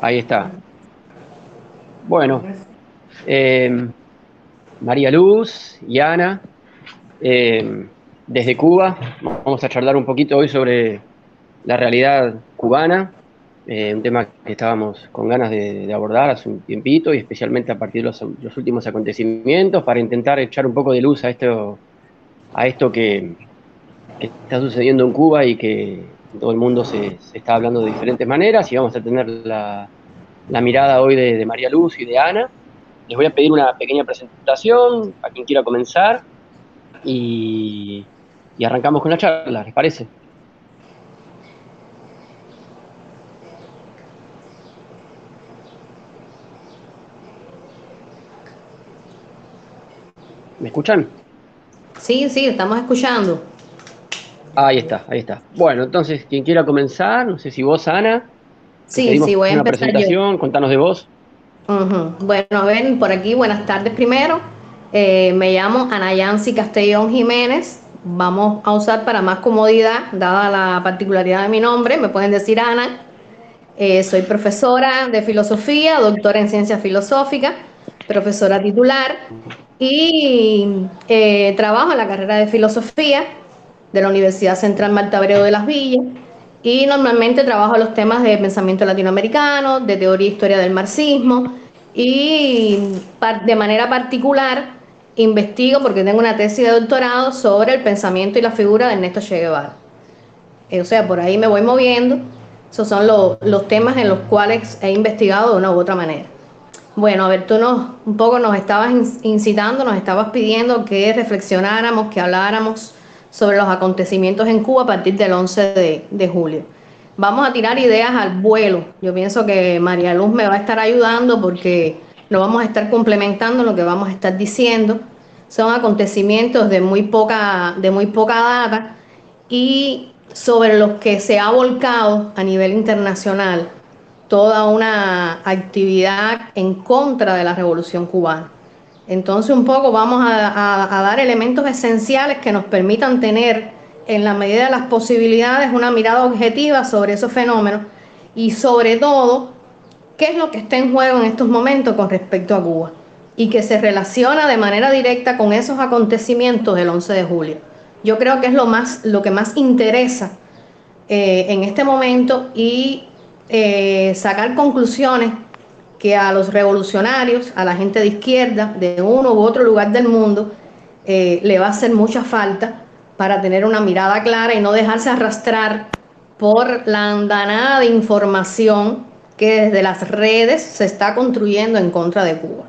Ahí está. Bueno, eh, María Luz y Ana, eh, desde Cuba, vamos a charlar un poquito hoy sobre la realidad cubana, eh, un tema que estábamos con ganas de, abordar hace un tiempito y especialmente a partir de los, últimos acontecimientos para intentar echar un poco de luz a esto, a esto que, está sucediendo en Cuba y que todo el mundo se, está hablando de diferentes maneras y vamos a tener la, mirada hoy de, María Luz y de Ana. Les voy a pedir una pequeña presentación a quien quiera comenzar y, y arrancamos con la charla, ¿les parece? ¿Me escuchan? Sí, sí, estamos escuchando. Ahí está, ahí está. Bueno, entonces, quien quiera comenzar, no sé si vos, Ana. Sí, sí, voy a una presentación, contanos de vos. Bueno, ven por aquí, buenas tardes primero. Eh, me llamo Ana Yancy Castellón Jiménez. Vamos a usar para más comodidad, dada la particularidad de mi nombre, me pueden decir Ana. Eh, soy profesora de filosofía, doctora en ciencias filosóficas, profesora titular y eh, trabajo en la carrera de filosofía de la Universidad Central Marta Abreu de las Villas y normalmente trabajo los temas de pensamiento latinoamericano, de teoría e historia del marxismo y de manera particular investigo porque tengo una tesis de doctorado sobre el pensamiento y la figura de Ernesto Che Guevara. Eh, o sea, por ahí me voy moviendo. Esos son los temas en los cuales he investigado de una u otra manera. Bueno, a ver, tú nos, un poco nos estabas incitando, nos estabas pidiendo que reflexionáramos, que habláramos sobre los acontecimientos en Cuba a partir del 11 de, julio. Vamos a tirar ideas al vuelo. Yo pienso que María Luz me va a estar ayudando porque lo vamos a estar complementando lo que vamos a estar diciendo. Son acontecimientos de muy poca, de muy poca data y sobre los que se ha volcado a nivel internacional toda una actividad en contra de la revolución cubana. Entonces un poco vamos a, dar elementos esenciales que nos permitan tener en la medida de las posibilidades una mirada objetiva sobre esos fenómenos y sobre todo qué es lo que está en juego en estos momentos con respecto a Cuba y que se relaciona de manera directa con esos acontecimientos del 11 de julio. Yo creo que es lo, más, lo que más interesa eh, en este momento y eh, sacar conclusiones que a los revolucionarios, a la gente de izquierda, de uno u otro lugar del mundo, eh, le va a hacer mucha falta para tener una mirada clara y no dejarse arrastrar por la andanada de información que desde las redes se está construyendo en contra de Cuba.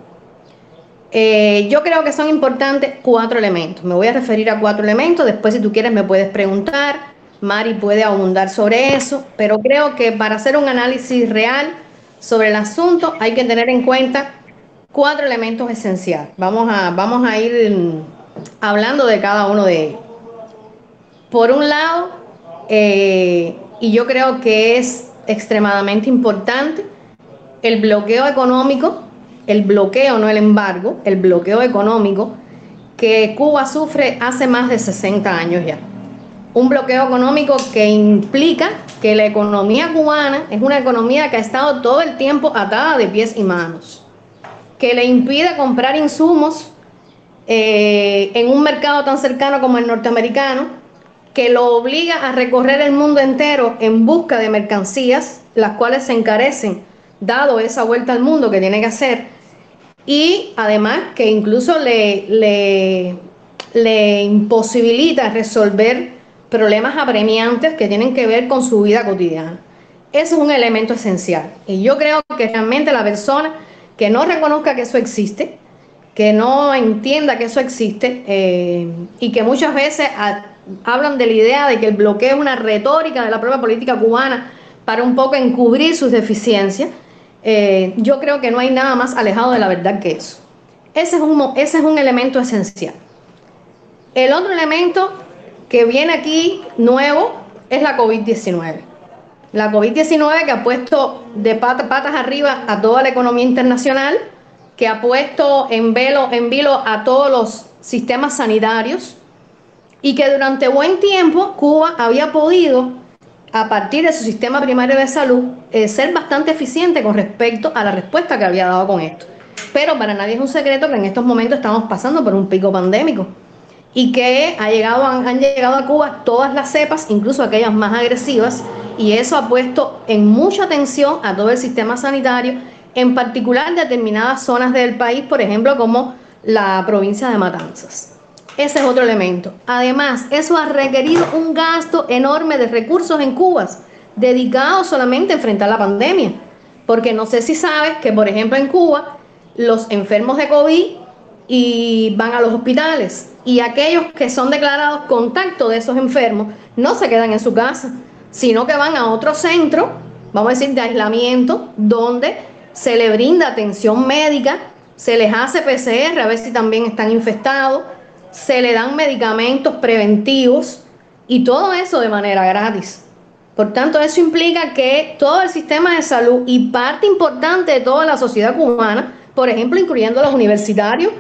Eh, yo creo que son importantes cuatro elementos. Me voy a referir a cuatro elementos. Después, si tú quieres, me puedes preguntar. Mari puede abundar sobre eso, pero creo que para hacer un análisis real sobre el asunto hay que tener en cuenta cuatro elementos esenciales. Vamos a, vamos a ir hablando de cada uno de ellos. Por un lado, eh, y yo creo que es extremadamente importante, el bloqueo económico, el bloqueo, no el embargo, el bloqueo económico que Cuba sufre hace más de 60 años ya un bloqueo económico que implica que la economía cubana es una economía que ha estado todo el tiempo atada de pies y manos, que le impide comprar insumos eh, en un mercado tan cercano como el norteamericano, que lo obliga a recorrer el mundo entero en busca de mercancías, las cuales se encarecen, dado esa vuelta al mundo que tiene que hacer, y además que incluso le, le, le imposibilita resolver problemas apremiantes que tienen que ver con su vida cotidiana. Eso es un elemento esencial. Y yo creo que realmente la persona que no reconozca que eso existe, que no entienda que eso existe eh, y que muchas veces hablan de la idea de que el bloqueo es una retórica de la propia política cubana para un poco encubrir sus deficiencias, eh, yo creo que no hay nada más alejado de la verdad que eso. Ese es un, ese es un elemento esencial. El otro elemento que viene aquí nuevo es la COVID-19. La COVID-19 que ha puesto de patas arriba a toda la economía internacional, que ha puesto en velo, en vilo a todos los sistemas sanitarios y que durante buen tiempo Cuba había podido a partir de su sistema primario de salud, eh, ser bastante eficiente con respecto a la respuesta que había dado con esto. Pero para nadie es un secreto que en estos momentos estamos pasando por un pico pandémico y que ha llegado, han, llegado a Cuba todas las cepas, incluso aquellas más agresivas, y eso ha puesto en mucha tensión a todo el sistema sanitario, en particular determinadas zonas del país, por ejemplo, como la provincia de Matanzas. Ese es otro elemento. Además, eso ha requerido un gasto enorme de recursos en Cuba, dedicados solamente a enfrentar la pandemia. Porque no sé si sabes que, por ejemplo, en Cuba, los enfermos de COVID y van a los hospitales y aquellos que son declarados contacto de esos enfermos no se quedan en su casa, sino que van a otro centro, vamos a decir, de aislamiento, donde se le brinda atención médica, se les hace PCR a ver si también están infectados, se le dan medicamentos preventivos y todo eso de manera gratis. Por tanto, eso implica que todo el sistema de salud y parte importante de toda la sociedad cubana, por ejemplo, incluyendo los universitarios,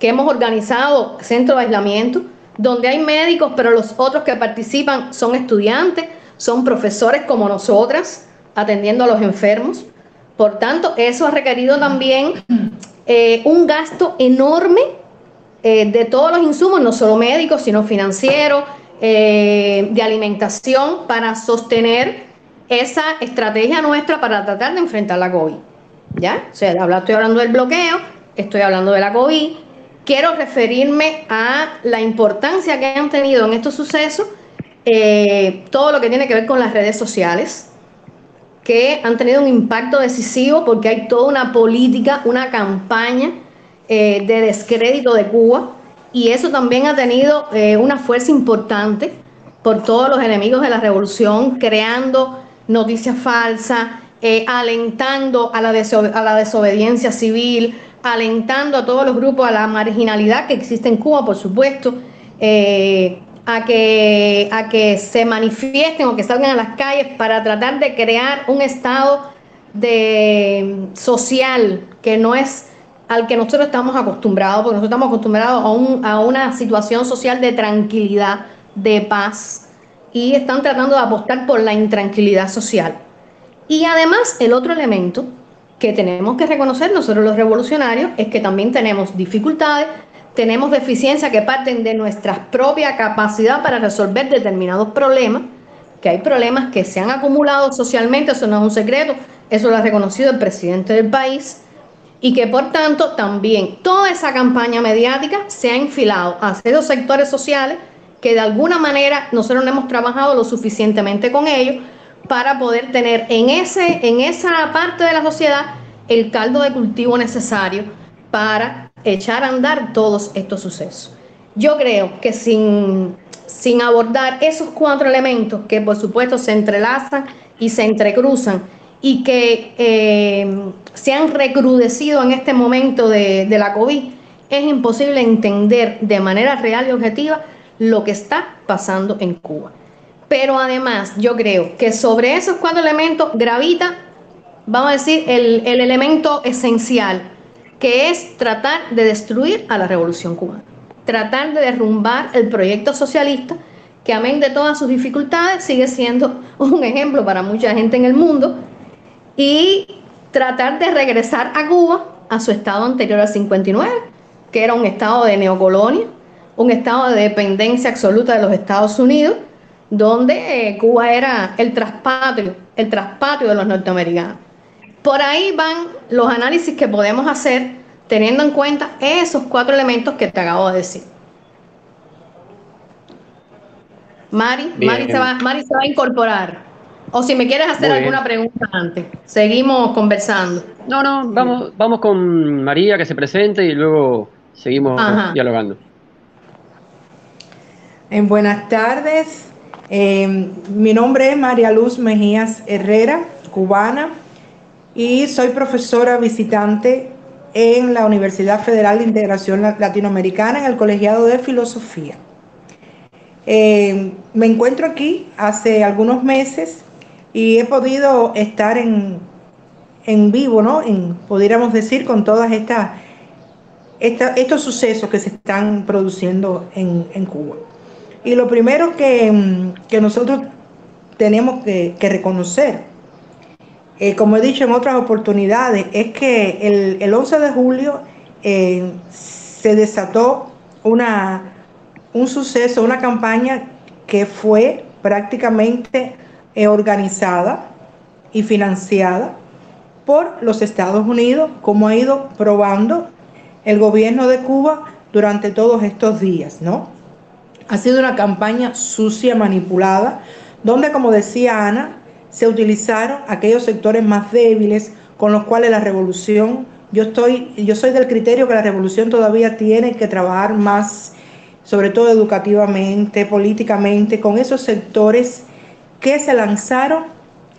que hemos organizado centros de aislamiento, donde hay médicos, pero los otros que participan son estudiantes, son profesores como nosotras, atendiendo a los enfermos. Por tanto, eso ha requerido también eh, un gasto enorme eh, de todos los insumos, no solo médicos, sino financieros, eh, de alimentación, para sostener esa estrategia nuestra para tratar de enfrentar la COVID. ¿Ya? O sea, estoy hablando del bloqueo, estoy hablando de la COVID, quiero referirme a la importancia que han tenido en estos sucesos eh, todo lo que tiene que ver con las redes sociales, que han tenido un impacto decisivo porque hay toda una política, una campaña eh, de descrédito de Cuba y eso también ha tenido eh, una fuerza importante por todos los enemigos de la revolución, creando noticias falsas, alentando a la desobediencia civil, alentando a todos los grupos a la marginalidad que existe en Cuba, por supuesto, a, que, a que se manifiesten o que salgan a las calles para tratar de crear un estado de, social que no es al que nosotros estamos acostumbrados, porque nosotros estamos acostumbrados a, a una situación social de tranquilidad, de paz, y están tratando de apostar por la intranquilidad social. Y además, el otro elemento que tenemos que reconocer nosotros los revolucionarios es que también tenemos dificultades, tenemos deficiencias que parten de nuestra propia capacidad para resolver determinados problemas, que hay problemas que se han acumulado socialmente, eso no es un secreto, eso lo ha reconocido el presidente del país, y que por tanto también toda esa campaña mediática se ha enfilado a esos sectores sociales que de alguna manera nosotros no hemos trabajado lo suficientemente con ellos para poder tener en, ese, en esa parte de la sociedad el caldo de cultivo necesario para echar a andar todos estos sucesos. Yo creo que sin, sin abordar esos cuatro elementos que por supuesto se entrelazan y se entrecruzan y que eh, se han recrudecido en este momento de, de la COVID, es imposible entender de manera real y objetiva lo que está pasando en Cuba. Pero además yo creo que sobre esos cuatro elementos gravita, vamos a decir, el, el elemento esencial, que es tratar de destruir a la revolución cubana, tratar de derrumbar el proyecto socialista, que amén de todas sus dificultades sigue siendo un ejemplo para mucha gente en el mundo, y tratar de regresar a Cuba a su estado anterior al 59, que era un estado de neocolonia, un estado de dependencia absoluta de los Estados Unidos, donde eh, Cuba era el traspatio, el traspatio de los norteamericanos. Por ahí van los análisis que podemos hacer teniendo en cuenta esos cuatro elementos que te acabo de decir. Mari, Mari se, va, Mari se va a incorporar. O si me quieres hacer alguna pregunta antes, seguimos conversando. No, no, vamos, vamos con María que se presente y luego seguimos dialogando. En buenas tardes, eh, mi nombre es María Luz Mejías Herrera, cubana, y soy profesora visitante en la Universidad Federal de Integración Latinoamericana en el Colegiado de Filosofía. Eh, me encuentro aquí hace algunos meses y he podido estar en, vivo, ¿no? En, decir, con todas estas, estos sucesos que se están produciendo en, Cuba. Y lo primero que, nosotros tenemos que, reconocer. Eh, como he dicho en otras oportunidades, es que el, 11 de julio eh, se desató una, un suceso, una campaña que fue prácticamente eh, organizada y financiada por los Estados Unidos, como ha ido probando el gobierno de Cuba durante todos estos días, ¿no? Ha sido una campaña sucia, manipulada, donde, como decía Ana, se utilizaron aquellos sectores más débiles con los cuales la revolución, yo estoy, yo soy del criterio que la revolución todavía tiene que trabajar más, sobre todo educativamente, políticamente, con esos sectores que se lanzaron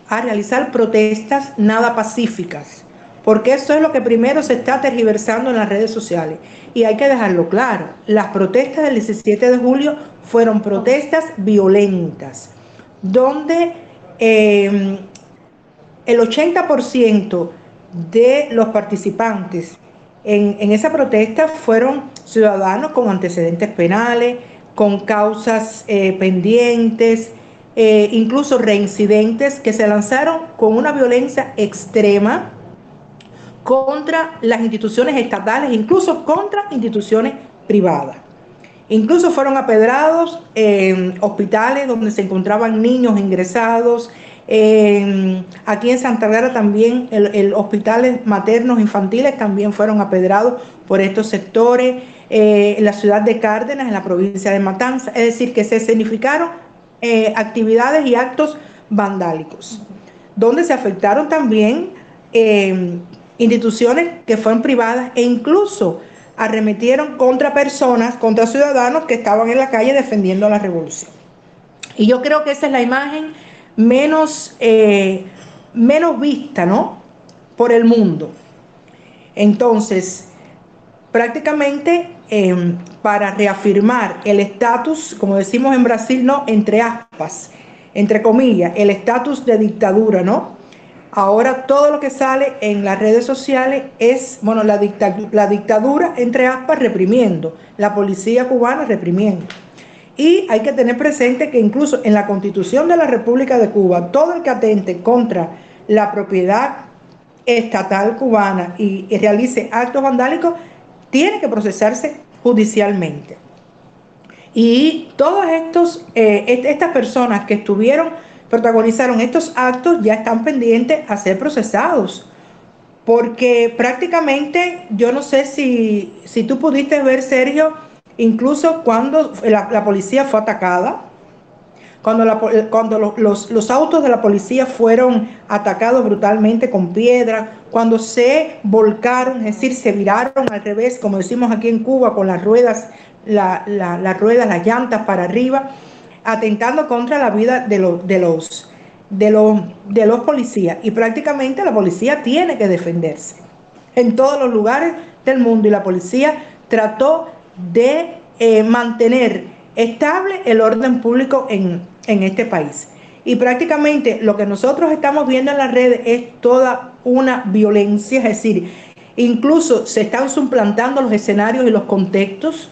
a realizar protestas nada pacíficas, porque eso es lo que primero se está tergiversando en las redes sociales. Y hay que dejarlo claro, las protestas del 17 de julio fueron protestas violentas, donde em, el 80% de los participantes en, esa protesta fueron ciudadanos con antecedentes penales, con causas eh, pendientes, eh, incluso reincidentes que se lanzaron con una violencia extrema contra las instituciones estatales, incluso contra instituciones privadas. Incluso fueron apedrados hospitales donde se encontraban niños ingresados. aquí en Santa Clara también el, hospitales maternos infantiles también fueron apedrados por estos sectores. Eh, en la ciudad de Cárdenas, en la provincia de Matanza, es decir, que se significaron eh, actividades y actos vandálicos, donde se afectaron también eh, instituciones que fueron privadas e incluso arremetieron contra personas, contra ciudadanos que estaban en la calle defendiendo la revolución. Y yo creo que esa es la imagen menos, eh, menos vista, ¿no? Por el mundo. Entonces, prácticamente em, para reafirmar el estatus, como decimos en Brasil, ¿no? Entre aspas, entre comillas, el estatus de dictadura, ¿no? Ahora todo lo que sale en las redes sociales es, bueno, la, dictadura, entre aspas, reprimiendo, la policía cubana reprimiendo. Y hay que tener presente que incluso en la constitución de la República de Cuba, todo el que atente contra la propiedad estatal cubana y, realice actos vandálicos, tiene que procesarse judicialmente. Y todas eh, estas personas que estuvieron protagonizaron estos actos ya están pendientes a ser procesados. Porque prácticamente, yo no sé si, si tú pudiste ver, Sergio, incluso cuando la, policía fue atacada, cuando, cuando los, los, autos de la policía fueron atacados brutalmente con piedra, cuando se volcaron, es decir, se viraron al revés, como decimos aquí en Cuba, con las ruedas, la, las ruedas, las llantas para arriba, atentando contra la vida de los, de los, de los, de los policías. Y prácticamente la policía tiene que defenderse en todos los lugares del mundo. Y la policía trató de eh, mantener estable el orden público en, en este país. Y prácticamente lo que nosotros estamos viendo en las redes es toda una violencia, es decir, incluso se están suplantando los escenarios y los contextos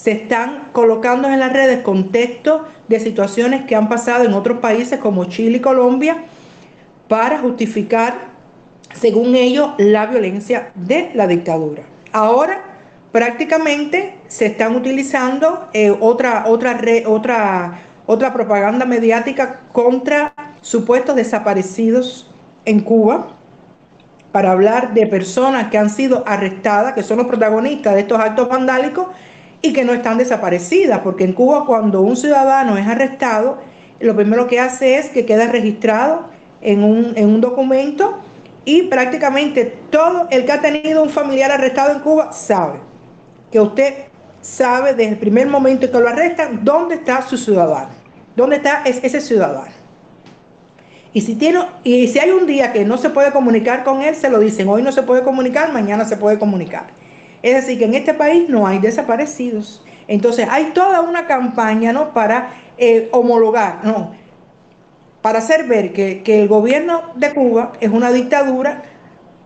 se están colocando en las redes contextos de situaciones que han pasado en otros países como Chile y Colombia para justificar, según ellos, la violencia de la dictadura. Ahora prácticamente se están utilizando eh, otra, otra, otra, otra propaganda mediática contra supuestos desaparecidos en Cuba para hablar de personas que han sido arrestadas, que son los protagonistas de estos actos vandálicos y que no están desaparecidas, porque en Cuba cuando un ciudadano es arrestado, lo primero que hace es que queda registrado en un, en un documento y prácticamente todo el que ha tenido un familiar arrestado en Cuba sabe que usted sabe desde el primer momento que lo arrestan dónde está su ciudadano, dónde está ese ciudadano. Y si, tiene, y si hay un día que no se puede comunicar con él, se lo dicen, hoy no se puede comunicar, mañana se puede comunicar. Es decir, que en este país no hay desaparecidos. Entonces hay toda una campaña ¿no? para eh, homologar, no, para hacer ver que, el gobierno de Cuba es una dictadura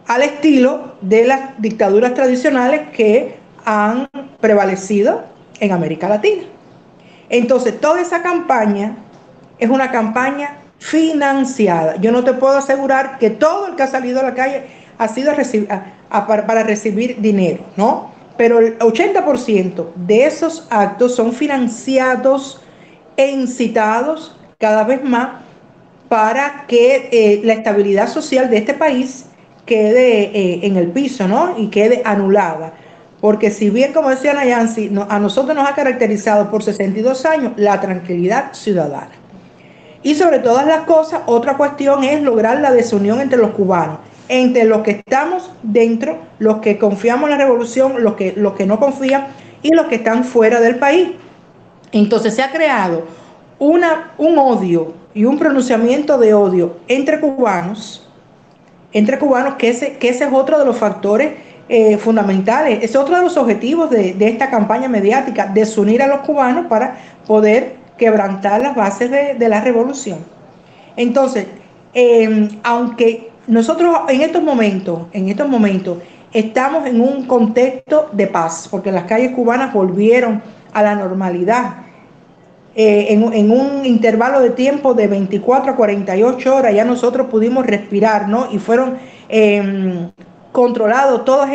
al estilo de las dictaduras tradicionales que han prevalecido en América Latina. Entonces, toda esa campaña es una campaña financiada. Yo no te puedo asegurar que todo el que ha salido a la calle ha sido para recibir dinero, ¿no? Pero el 80% de esos actos son financiados e incitados cada vez más para que eh, la estabilidad social de este país quede eh, en el piso, ¿no? Y quede anulada. Porque si bien, como decía Nayansi, a nosotros nos ha caracterizado por 62 años la tranquilidad ciudadana. Y sobre todas las cosas, otra cuestión es lograr la desunión entre los cubanos, entre los que estamos dentro, los que confiamos en la revolución, los que, los que no confían y los que están fuera del país. Entonces se ha creado una, un odio y un pronunciamiento de odio entre cubanos, entre cubanos, que ese, que ese es otro de los factores eh, fundamentales, es otro de los objetivos de, esta campaña mediática, desunir a los cubanos para poder quebrantar las bases de, la revolución. Entonces, em, aunque nosotros en estos momentos, en estos momentos, estamos en un contexto de paz, porque las calles cubanas volvieron a la normalidad. Eh, en, un intervalo de tiempo de 24 a 48 horas ya nosotros pudimos respirar, ¿no? Y fueron em, controlados todos,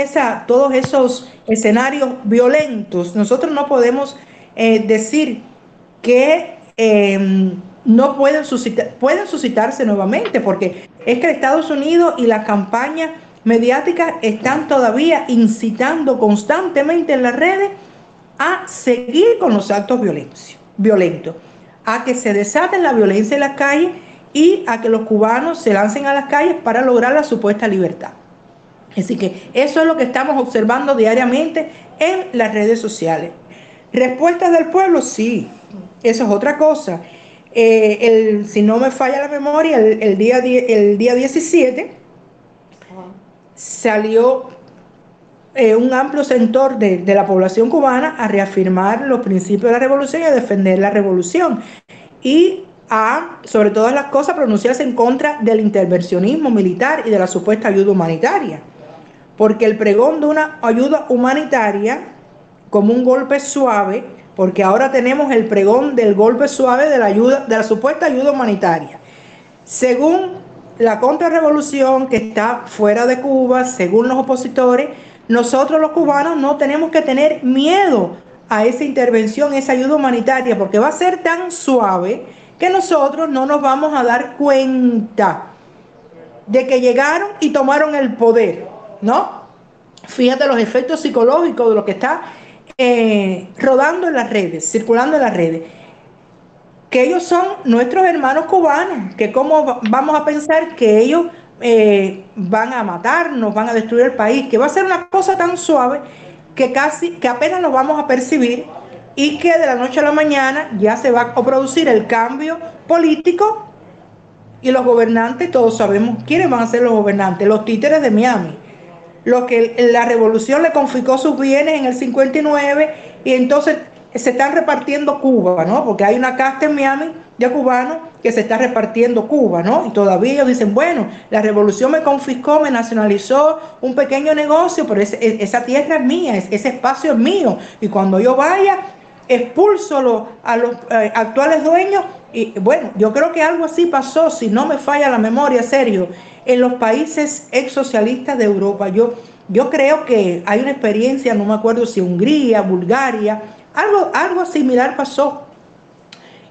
esos escenarios violentos. Nosotros no podemos eh, decir que em, no pueden, suscitar, pueden suscitarse nuevamente, porque es que Estados Unidos y las campañas mediáticas están todavía incitando constantemente en las redes a seguir con los actos violentos violento, a que se desaten la violencia en las calles y a que los cubanos se lancen a las calles para lograr la supuesta libertad. Así que eso es lo que estamos observando diariamente en las redes sociales. ¿Respuestas del pueblo? Sí, eso es otra cosa. Eh, el, si no me falla la memoria, el, día, el día 17 salió eh, un amplio sector de, la población cubana a reafirmar los principios de la revolución y a defender la revolución. Y a, sobre todas las cosas, pronunciarse en contra del intervencionismo militar y de la supuesta ayuda humanitaria. Porque el pregón de una ayuda humanitaria como un golpe suave, porque ahora tenemos el pregón del golpe suave de la ayuda, de la supuesta ayuda humanitaria. Según la contrarrevolución que está fuera de Cuba, según los opositores, nosotros los cubanos no tenemos que tener miedo a esa intervención, esa ayuda humanitaria, porque va a ser tan suave que nosotros no nos vamos a dar cuenta de que llegaron y tomaron el poder, ¿no? Fíjate los efectos psicológicos de lo que está eh, rodando en las redes, circulando en las redes. Que ellos son nuestros hermanos cubanos, que cómo vamos a pensar que ellos eh, van a matarnos, van a destruir el país, que va a ser una cosa tan suave que casi, que apenas lo vamos a percibir y que de la noche a la mañana ya se va a producir el cambio político y los gobernantes, todos sabemos quiénes van a ser los gobernantes, los títeres de Miami, los que la revolución le confiscó sus bienes en el 59 y entonces se están repartiendo Cuba, ¿no? Porque hay una casta en Miami de cubanos que se está repartiendo Cuba, ¿no? Y todavía ellos dicen, bueno, la revolución me confiscó, me nacionalizó un pequeño negocio, pero e, esa tierra es mía, ese espacio es mío. Y cuando yo vaya, expulso a los eh, actuales dueños. Y bueno, yo creo que algo así pasó, si no me falla la memoria, serio, en los países ex socialistas de Europa. Yo, yo creo que hay una experiencia, no me acuerdo si Hungría, Bulgaria, algo, algo similar pasó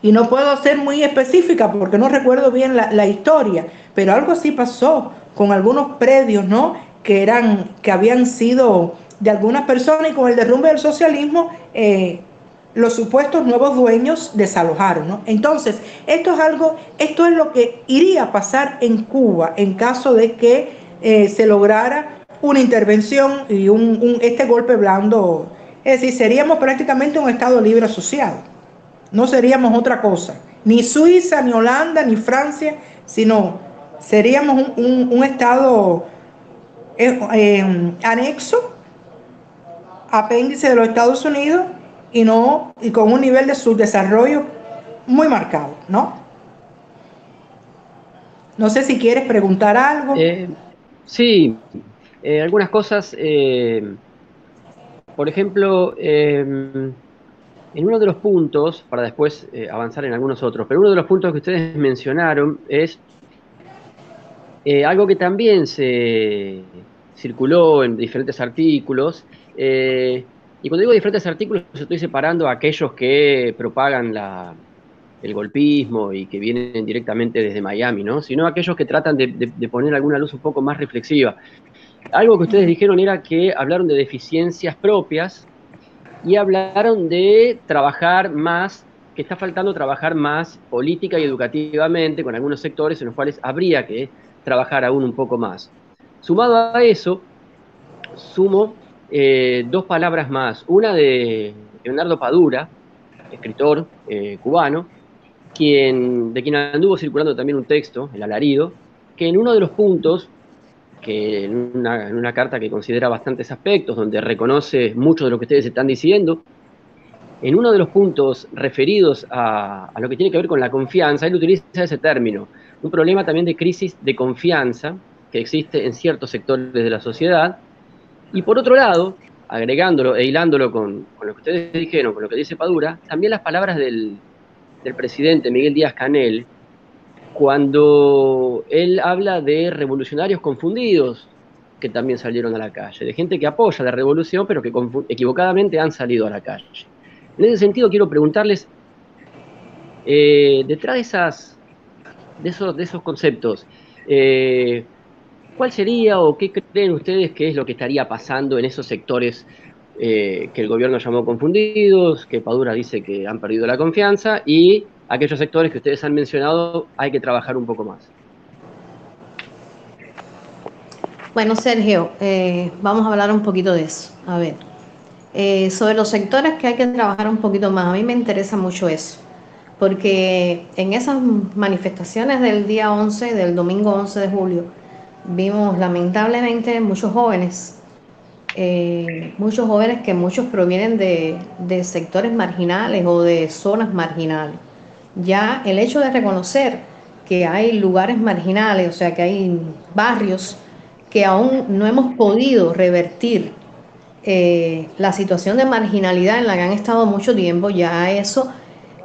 y no puedo ser muy específica porque no recuerdo bien la, historia, pero algo así pasó con algunos predios, ¿no? Que eran, que habían sido de algunas personas y con el derrumbe del socialismo, eh, los supuestos nuevos dueños desalojaron, ¿no? Entonces, esto es algo, esto es lo que iría a pasar en Cuba en caso de que eh, se lograra una intervención y un, este golpe blando. Es decir, seríamos prácticamente un Estado libre asociado no seríamos otra cosa, ni Suiza, ni Holanda, ni Francia, sino seríamos un, estado eh, eh, anexo, apéndice de los Estados Unidos y no y con un nivel de subdesarrollo muy marcado, ¿no? No sé si quieres preguntar algo. Eh, sí, algunas cosas. por ejemplo, en uno de los puntos, para después eh, avanzar en algunos otros, pero uno de los puntos que ustedes mencionaron es eh, algo que también se circuló en diferentes artículos, eh, y cuando digo diferentes artículos estoy separando a aquellos que propagan el golpismo y que vienen directamente desde Miami, ¿no? sino aquellos que tratan de, de poner alguna luz un poco más reflexiva. Algo que ustedes dijeron era que hablaron de deficiencias propias y hablaron de trabajar más, que está faltando trabajar más política y educativamente con algunos sectores en los cuales habría que trabajar aún un poco más. Sumado a eso, sumo eh, dos palabras más. Una de Leonardo Padura, escritor eh, cubano, quien, de quien anduvo circulando también un texto, El alarido, que en uno de los puntos que en una, carta que considera bastantes aspectos, donde reconoce mucho de lo que ustedes están diciendo, en uno de los puntos referidos a, lo que tiene que ver con la confianza, él utiliza ese término, un problema también de crisis de confianza que existe en ciertos sectores de la sociedad, y por otro lado, agregándolo e hilándolo con, lo que ustedes dijeron, con lo que dice Padura, también las palabras del, presidente Miguel Díaz Canel, cuando él habla de revolucionarios confundidos que también salieron a la calle, de gente que apoya la revolución pero que equivocadamente han salido a la calle. En ese sentido quiero preguntarles, eh, detrás de, esas, de, esos, de esos conceptos, eh, ¿cuál sería o qué creen ustedes que es lo que estaría pasando en esos sectores eh, que el gobierno llamó confundidos, que Padura dice que han perdido la confianza y aquellos sectores que ustedes han mencionado hay que trabajar un poco más. Bueno, Sergio, eh, vamos a hablar un poquito de eso. A ver, eh, sobre los sectores que hay que trabajar un poquito más, a mí me interesa mucho eso, porque en esas manifestaciones del día 11, del domingo 11 de julio, vimos lamentablemente muchos jóvenes, eh, muchos jóvenes que muchos provienen de, de sectores marginales o de zonas marginales. Ya el hecho de reconocer que hay lugares marginales, o sea, que hay barrios que aún no hemos podido revertir eh, la situación de marginalidad en la que han estado mucho tiempo, ya eso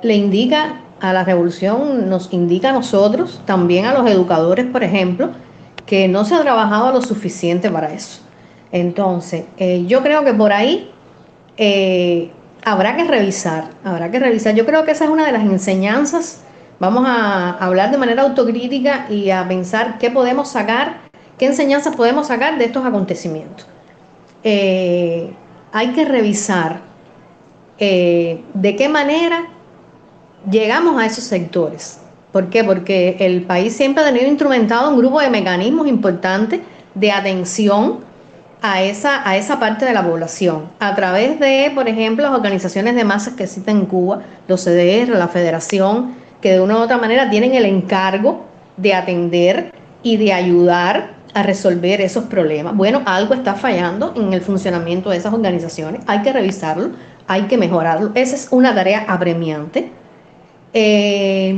le indica a la revolución, nos indica a nosotros, también a los educadores, por ejemplo, que no se ha trabajado lo suficiente para eso. Entonces, eh, yo creo que por ahí eh, habrá que revisar, habrá que revisar. Yo creo que esa es una de las enseñanzas. Vamos a hablar de manera autocrítica y a pensar qué podemos sacar, qué enseñanzas podemos sacar de estos acontecimientos. Eh, hay que revisar de qué manera llegamos a esos sectores. ¿Por qué? Porque el país siempre ha tenido instrumentado un grupo de mecanismos importantes de atención a esa, a esa parte de la población, a través de, por ejemplo, las organizaciones de masas que existen en Cuba, los CDR, la Federación, que de una u otra manera tienen el encargo de atender y de ayudar a resolver esos problemas. Bueno, algo está fallando en el funcionamiento de esas organizaciones, hay que revisarlo, hay que mejorarlo. Esa es una tarea apremiante. Eh,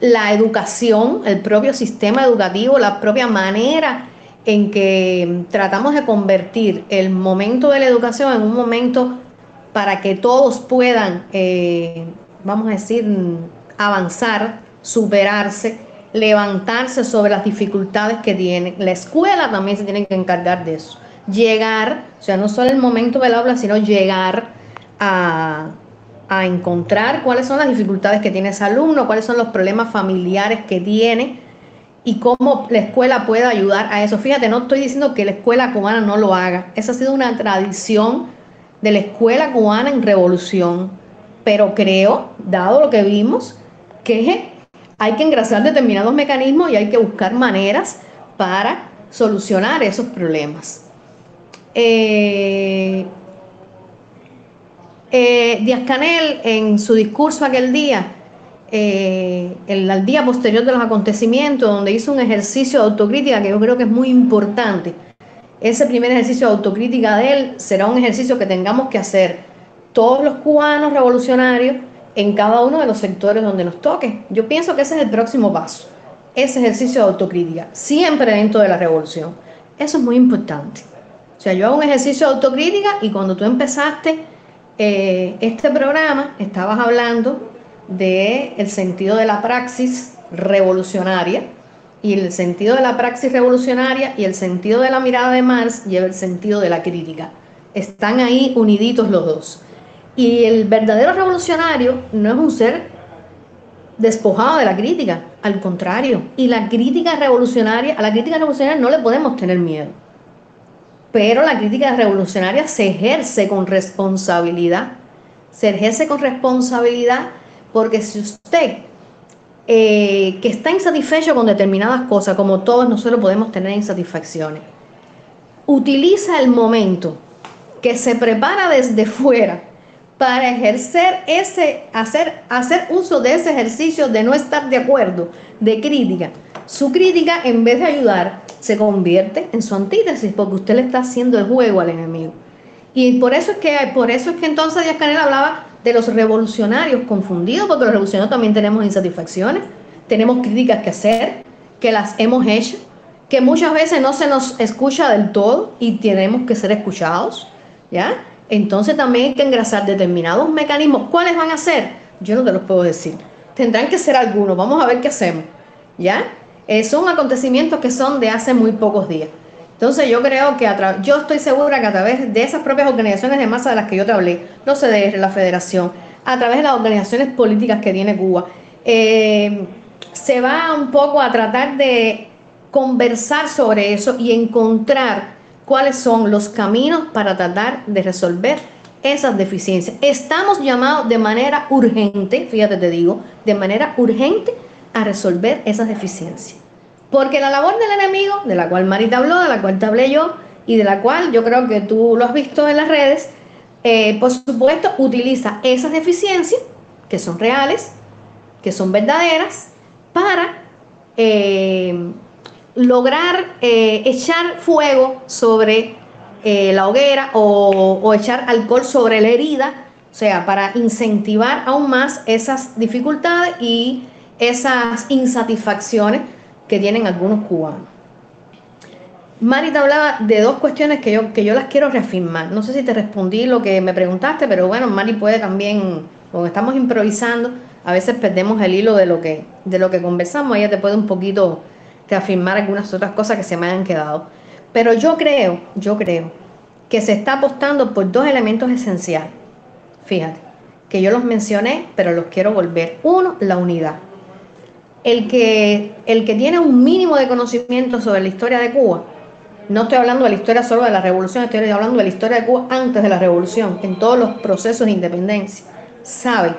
la educación, el propio sistema educativo, la propia manera en que tratamos de convertir el momento de la educación en un momento para que todos puedan, eh, vamos a decir, avanzar, superarse, levantarse sobre las dificultades que tienen. La escuela también se tiene que encargar de eso. Llegar, o sea, no solo el momento del aula, sino llegar a, a encontrar cuáles son las dificultades que tiene ese alumno, cuáles son los problemas familiares que tiene y cómo la escuela puede ayudar a eso. Fíjate, no estoy diciendo que la escuela cubana no lo haga. Esa ha sido una tradición de la escuela cubana en revolución. Pero creo, dado lo que vimos, que hay que engrasar determinados mecanismos y hay que buscar maneras para solucionar esos problemas. Eh, eh, Díaz Canel, en su discurso aquel día, eh, el, día posterior de los acontecimientos, donde hizo un ejercicio de autocrítica que yo creo que es muy importante. Ese primer ejercicio de autocrítica de él será un ejercicio que tengamos que hacer todos los cubanos revolucionarios en cada uno de los sectores donde nos toque. Yo pienso que ese es el próximo paso, ese ejercicio de autocrítica, siempre dentro de la revolución. Eso es muy importante. O sea, yo hago un ejercicio de autocrítica y cuando tú empezaste eh, este programa estabas hablando de el sentido de la praxis revolucionaria y el sentido de la praxis revolucionaria y el sentido de la mirada de Marx lleva el sentido de la crítica. Están ahí uniditos los dos. Y el verdadero revolucionario no es un ser despojado de la crítica, al contrario. Y la crítica revolucionaria, a la crítica revolucionaria no le podemos tener miedo. Pero la crítica revolucionaria se ejerce con responsabilidad. Se ejerce con responsabilidad porque si usted eh, que está insatisfecho con determinadas cosas, como todos nosotros podemos tener insatisfacciones, utiliza el momento que se prepara desde fuera para ejercer ese, hacer, hacer uso de ese ejercicio de no estar de acuerdo, de crítica. Su crítica, en vez de ayudar, se convierte en su antítesis, porque usted le está haciendo el juego al enemigo. Y por eso es que, por eso es que entonces Díaz Canel hablaba de los revolucionarios confundidos, porque los revolucionarios también tenemos insatisfacciones, tenemos críticas que hacer, que las hemos hecho, que muchas veces no se nos escucha del todo y tenemos que ser escuchados, ¿ya? Entonces también hay que engrasar determinados mecanismos. ¿Cuáles van a ser? Yo no te los puedo decir. Tendrán que ser algunos. Vamos a ver qué hacemos. ¿Ya? Eh, son acontecimientos que son de hace muy pocos días. Entonces yo creo que a yo estoy segura que a través de esas propias organizaciones de masa de las que yo te hablé, los CDR, la Federación, a través de las organizaciones políticas que tiene Cuba, eh, se va un poco a tratar de conversar sobre eso y encontrar cuáles son los caminos para tratar de resolver esas deficiencias. Estamos llamados de manera urgente, fíjate te digo, de manera urgente a resolver esas deficiencias. Porque la labor del enemigo, de la cual Marita habló, de la cual te hablé yo, y de la cual yo creo que tú lo has visto en las redes, eh, por supuesto, utiliza esas deficiencias, que son reales, que son verdaderas, para eh, lograr eh, echar fuego sobre la hoguera o, echar alcohol sobre la herida, o sea, para incentivar aún más esas dificultades y esas insatisfacciones que tienen algunos cubanos. Mari te hablaba de dos cuestiones que yo, que yo las quiero reafirmar. No sé si te respondí lo que me preguntaste, pero bueno, Mari puede también, como estamos improvisando, a veces perdemos el hilo de lo que, de lo que conversamos, ella te puede un poquito de afirmar algunas otras cosas que se me hayan quedado. Pero yo creo, yo creo que se está apostando por dos elementos esenciales. Fíjate, que yo los mencioné, pero los quiero volver. Uno, la unidad. El que, el que tiene un mínimo de conocimiento sobre la historia de Cuba, no estoy hablando de la historia solo de la revolución, estoy hablando de la historia de Cuba antes de la revolución, en todos los procesos de independencia, sabe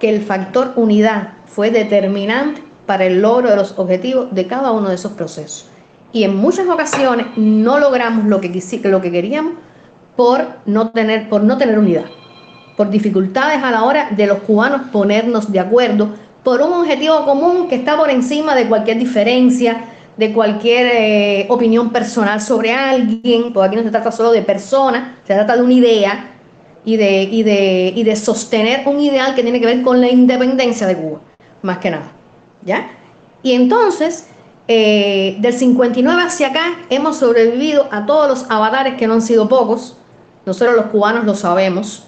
que el factor unidad fue determinante para el logro de los objetivos de cada uno de esos procesos. Y en muchas ocasiones no logramos lo que, lo que queríamos por no, tener, por no tener unidad, por dificultades a la hora de los cubanos ponernos de acuerdo por un objetivo común que está por encima de cualquier diferencia, de cualquier eh, opinión personal sobre alguien, porque aquí no se trata solo de personas, se trata de una idea y de, y de, y de sostener un ideal que tiene que ver con la independencia de Cuba, más que nada. ¿ya? Y entonces, eh, del 59 hacia acá, hemos sobrevivido a todos los avatares que no han sido pocos, nosotros los cubanos lo sabemos,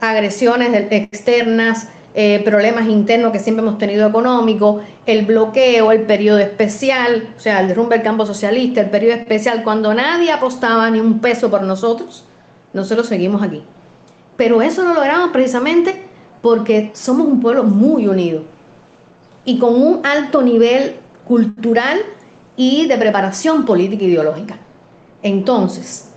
agresiones externas, eh, problemas internos que siempre hemos tenido económicos, el bloqueo, el periodo especial, o sea, el derrumbe del campo socialista, el periodo especial, cuando nadie apostaba ni un peso por nosotros, nosotros seguimos aquí. Pero eso lo logramos precisamente porque somos un pueblo muy unido y con un alto nivel cultural y de preparación política e ideológica. Entonces,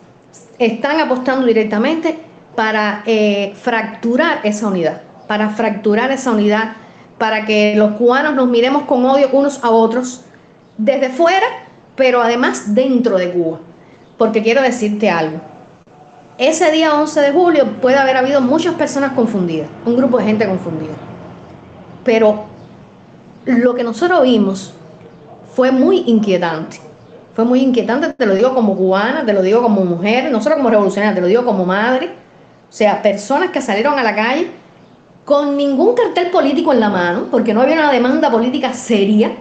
están apostando directamente para eh, fracturar esa unidad, para fracturar esa unidad, para que los cubanos nos miremos con odio unos a otros desde fuera, pero además dentro de Cuba. Porque quiero decirte algo. Ese día 11 de julio puede haber habido muchas personas confundidas, un grupo de gente confundida. Pero lo que nosotros vimos fue muy inquietante. Fue muy inquietante, te lo digo como cubana, te lo digo como mujer, no solo como revolucionaria, te lo digo como madre. O sea, personas que salieron a la calle con ningún cartel político en la mano, porque no había una demanda política seria,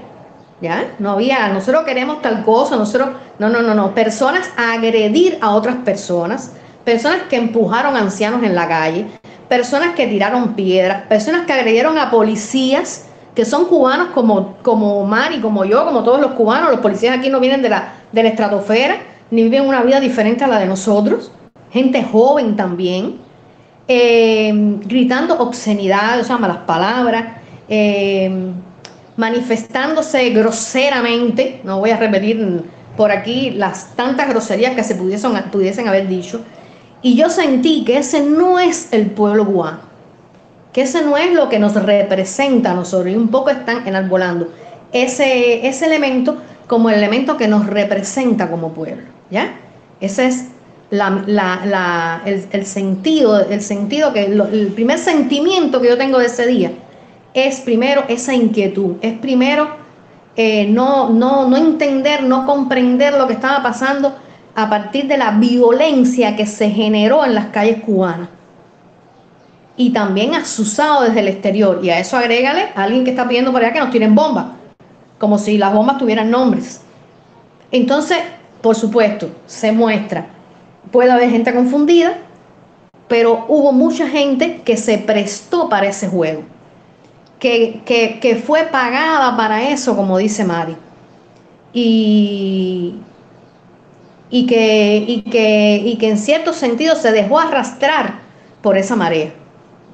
¿ya? No había, nosotros queremos tal cosa, nosotros, no, no, no, no, personas a agredir a otras personas, personas que empujaron ancianos en la calle, personas que tiraron piedras, personas que agredieron a policías que son cubanos como, como Omar y como yo, como todos los cubanos, los policías aquí no vienen de la, de la estratosfera, ni viven una vida diferente a la de nosotros, gente joven también, eh, gritando obscenidades, o malas palabras, eh, manifestándose groseramente, no voy a repetir por aquí las tantas groserías que se pudiesen, pudiesen haber dicho, y yo sentí que ese no es el pueblo cubano que ese no es lo que nos representa a nosotros y un poco están enarbolando ese, ese elemento como el elemento que nos representa como pueblo, ¿ya? Ese es el, sentido, el sentido que, el primer sentimiento que yo tengo de ese día es primero esa inquietud, es primero eh, no, no, no entender, no comprender lo que estaba pasando a partir de la violencia que se generó en las calles cubanas y también asusado desde el exterior. Y a eso agrégale a alguien que está pidiendo por allá que nos tiren bombas, como si las bombas tuvieran nombres. Entonces, por supuesto, se muestra, puede haber gente confundida, pero hubo mucha gente que se prestó para ese juego, que, que fue pagada para eso, como dice Mari. Y, y, que, y, que, y que en cierto sentido se dejó arrastrar por esa marea.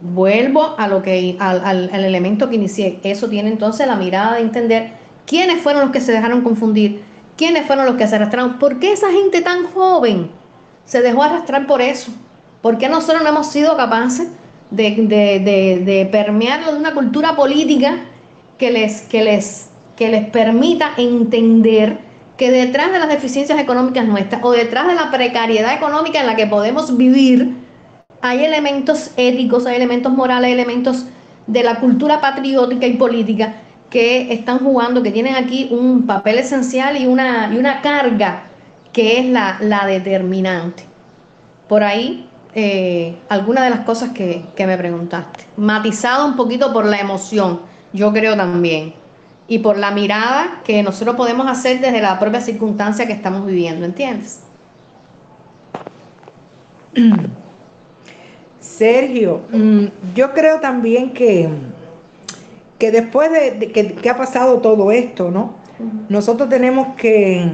Vuelvo a lo que, al, elemento que inicié. Eso tiene entonces la mirada de entender quiénes fueron los que se dejaron confundir, quiénes fueron los que se arrastraron. ¿Por qué esa gente tan joven se dejó arrastrar por eso? ¿Por qué nosotros no hemos sido capaces de, de, de, permearlo de una cultura política que les, que, les, que les permita entender que detrás de las deficiencias económicas nuestras o detrás de la precariedad económica en la que podemos vivir, hay elementos éticos, hay elementos morales, hay elementos de la cultura patriótica y política que están jugando, que tienen aquí un papel esencial y una, y una carga que es la, determinante. Por ahí, eh, algunas de las cosas que, que me preguntaste. Matizado un poquito por la emoción, yo creo también, y por la mirada que nosotros podemos hacer desde la propia circunstancia que estamos viviendo, ¿entiendes? Sergio, mm, yo creo también que, que después de, que, ha pasado todo esto, ¿no? Nosotros tenemos que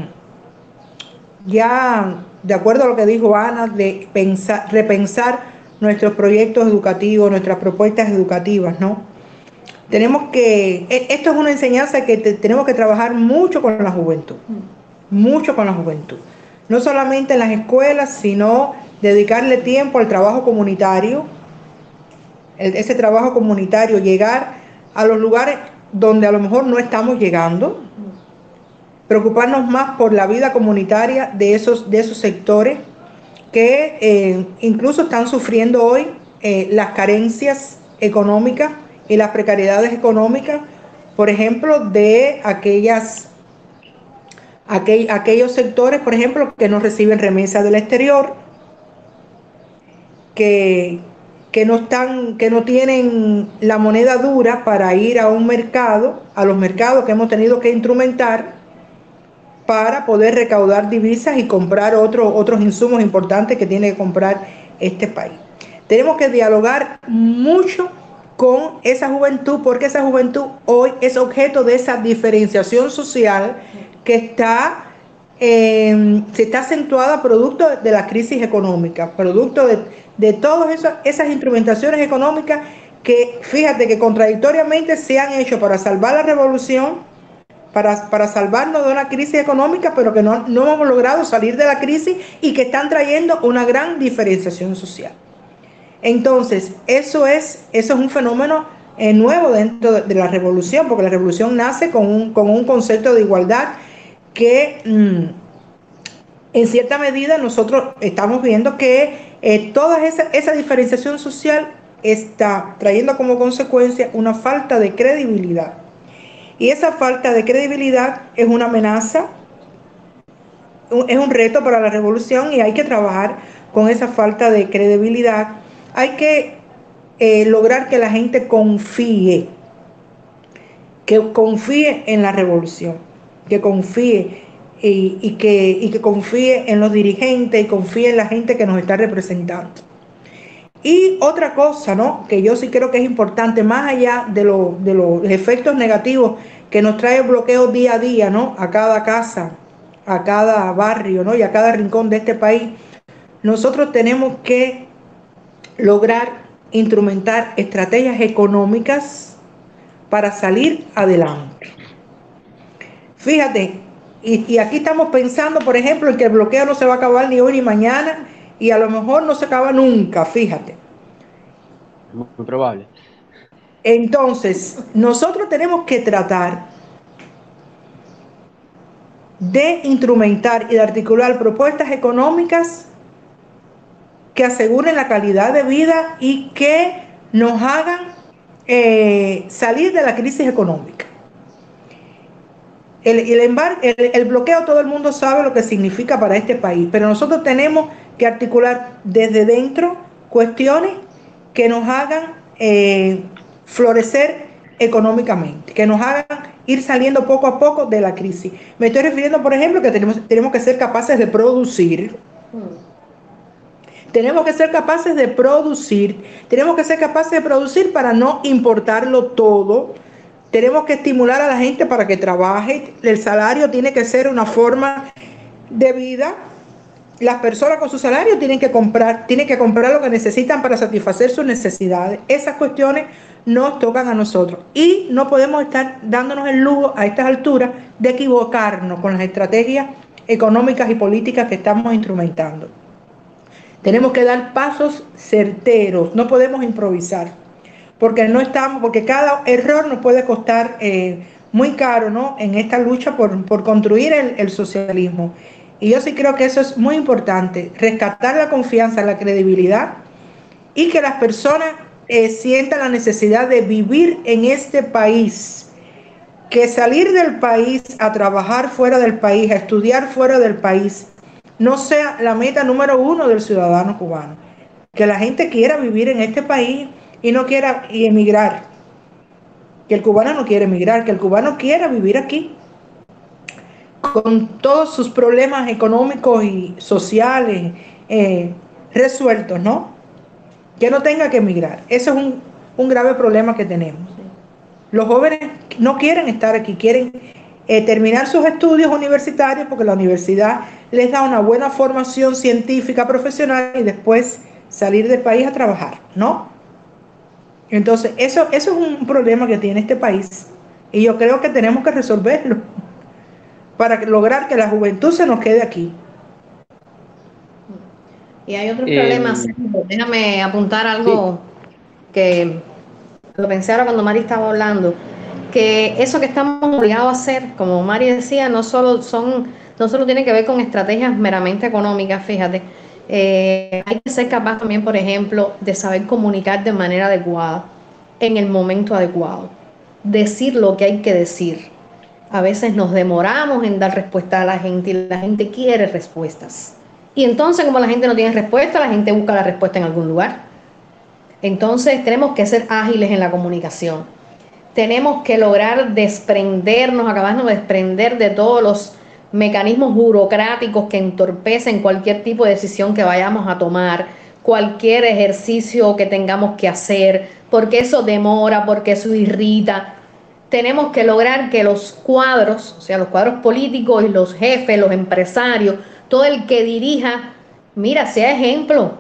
ya, de acuerdo a lo que dijo Ana, de pensar, repensar nuestros proyectos educativos, nuestras propuestas educativas, ¿no? Tenemos que, e, esto es una enseñanza que tenemos que trabajar mucho con la juventud, mucho con la juventud. No solamente en las escuelas, sino dedicarle tiempo al trabajo comunitario, ese trabajo comunitario, llegar a los lugares donde a lo mejor no estamos llegando, preocuparnos más por la vida comunitaria de esos, de esos sectores que eh, incluso están sufriendo hoy eh, las carencias económicas y las precariedades económicas, por ejemplo, de aquellas, aquellos sectores, por ejemplo, que no reciben remesas del exterior, que, no están, que no tienen la moneda dura para ir a un mercado, a los mercados que hemos tenido que instrumentar para poder recaudar divisas y comprar otros insumos importantes que tiene que comprar este país. Tenemos que dialogar mucho con esa juventud, porque esa juventud hoy es objeto de esa diferenciación social que está, eh, se está acentuada producto de la crisis económica, producto de, de todas esas, instrumentaciones económicas que, fíjate, que contradictoriamente se han hecho para salvar la revolución, para, para salvarnos de una crisis económica, pero que no, no hemos logrado salir de la crisis y que están trayendo una gran diferenciación social. Entonces, eso es, eso es un fenómeno eh, nuevo dentro de, la revolución, porque la revolución nace con un, con un concepto de igualdad que mm, en cierta medida nosotros estamos viendo que eh, toda esa, diferenciación social está trayendo como consecuencia una falta de credibilidad. Y esa falta de credibilidad es una amenaza, es un reto para la revolución y hay que trabajar con esa falta de credibilidad. Hay que eh, lograr que la gente confíe, que confíe en la revolución, que confíe y, que, que confíe en los dirigentes y confíe en la gente que nos está representando. Y otra cosa, ¿no? Que yo sí creo que es importante, más allá de, de los efectos negativos que nos trae el bloqueo día a día, ¿no? A cada casa, a cada barrio, ¿no? Y a cada rincón de este país, nosotros tenemos que lograr instrumentar estrategias económicas para salir adelante. Fíjate, y, aquí estamos pensando, por ejemplo, en que el bloqueo no se va a acabar ni hoy ni mañana, y a lo mejor no se acaba nunca, fíjate. Muy probable. Entonces, nosotros tenemos que tratar de instrumentar y de articular propuestas económicas que aseguren la calidad de vida y que nos hagan eh, salir de la crisis económica. El, el, bloqueo todo el mundo sabe lo que significa para este país, pero nosotros tenemos que articular desde dentro cuestiones que nos hagan eh, florecer económicamente, que nos hagan ir saliendo poco a poco de la crisis. Me estoy refiriendo, por ejemplo, que tenemos, tenemos que ser capaces de producir. Tenemos que ser capaces de producir, tenemos que ser capaces de producir para no importarlo todo. Tenemos que estimular a la gente para que trabaje. El salario tiene que ser una forma de vida las personas con su salario tienen que comprar, tienen que comprar lo que necesitan para satisfacer sus necesidades. Esas cuestiones nos tocan a nosotros y no podemos estar dándonos el lujo a estas alturas de equivocarnos con las estrategias económicas y políticas que estamos instrumentando. Tenemos que dar pasos certeros, no podemos improvisar, porque no estamos, porque cada error nos puede costar eh, muy caro, ¿no? En esta lucha por, construir el socialismo. Y yo sí creo que eso es muy importante, rescatar la confianza, la credibilidad y que las personas eh, sientan la necesidad de vivir en este país, que salir del país a trabajar fuera del país, a estudiar fuera del país, no sea la meta número uno del ciudadano cubano. Que la gente quiera vivir en este país y no quiera emigrar. Que el cubano no quiere emigrar, que el cubano quiera vivir aquí con todos sus problemas económicos y sociales eh, resueltos, ¿no? Que no tenga que emigrar. Eso es un, grave problema que tenemos. Los jóvenes no quieren estar aquí, quieren eh, terminar sus estudios universitarios porque la universidad les da una buena formación científica, profesional y después salir del país a trabajar, ¿no? Entonces, eso, eso es un problema que tiene este país y yo creo que tenemos que resolverlo para lograr que la juventud se nos quede aquí. Y hay otros problemas. Eh, Déjame apuntar algo que lo pensé ahora cuando Mari estaba hablando, que eso que estamos obligados a hacer, como Mari decía, no solo son, no solo tiene que ver con estrategias meramente económicas, fíjate. Eh, hay que ser capaz también, por ejemplo, de saber comunicar de manera adecuada, en el momento adecuado, decir lo que hay que decir a veces nos demoramos en dar respuesta a la gente y la gente quiere respuestas. Y entonces como la gente no tiene respuesta, la gente busca la respuesta en algún lugar. Entonces tenemos que ser ágiles en la comunicación. Tenemos que lograr desprendernos, acabarnos de desprender de todos los mecanismos burocráticos que entorpecen cualquier tipo de decisión que vayamos a tomar, cualquier ejercicio que tengamos que hacer, porque eso demora, porque eso irrita tenemos que lograr que los cuadros, o sea, los cuadros políticos y los jefes, los empresarios, todo el que dirija, mira, sea ejemplo.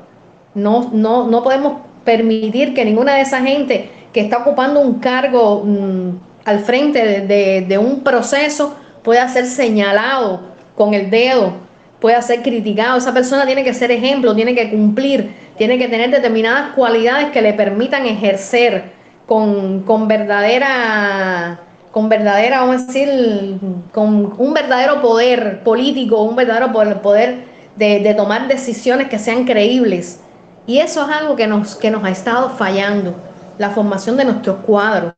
No, no, no podemos permitir que ninguna de esa gente que está ocupando un cargo mm, al frente de, un proceso pueda ser señalado con el dedo, pueda ser criticado. Esa persona tiene que ser ejemplo, tiene que cumplir, tiene que tener determinadas cualidades que le permitan ejercer con, verdadera, con verdadera, vamos a decir, con un verdadero poder político, un verdadero poder de, tomar decisiones que sean creíbles. Y eso es algo que nos, que nos ha estado fallando, la formación de nuestros cuadros.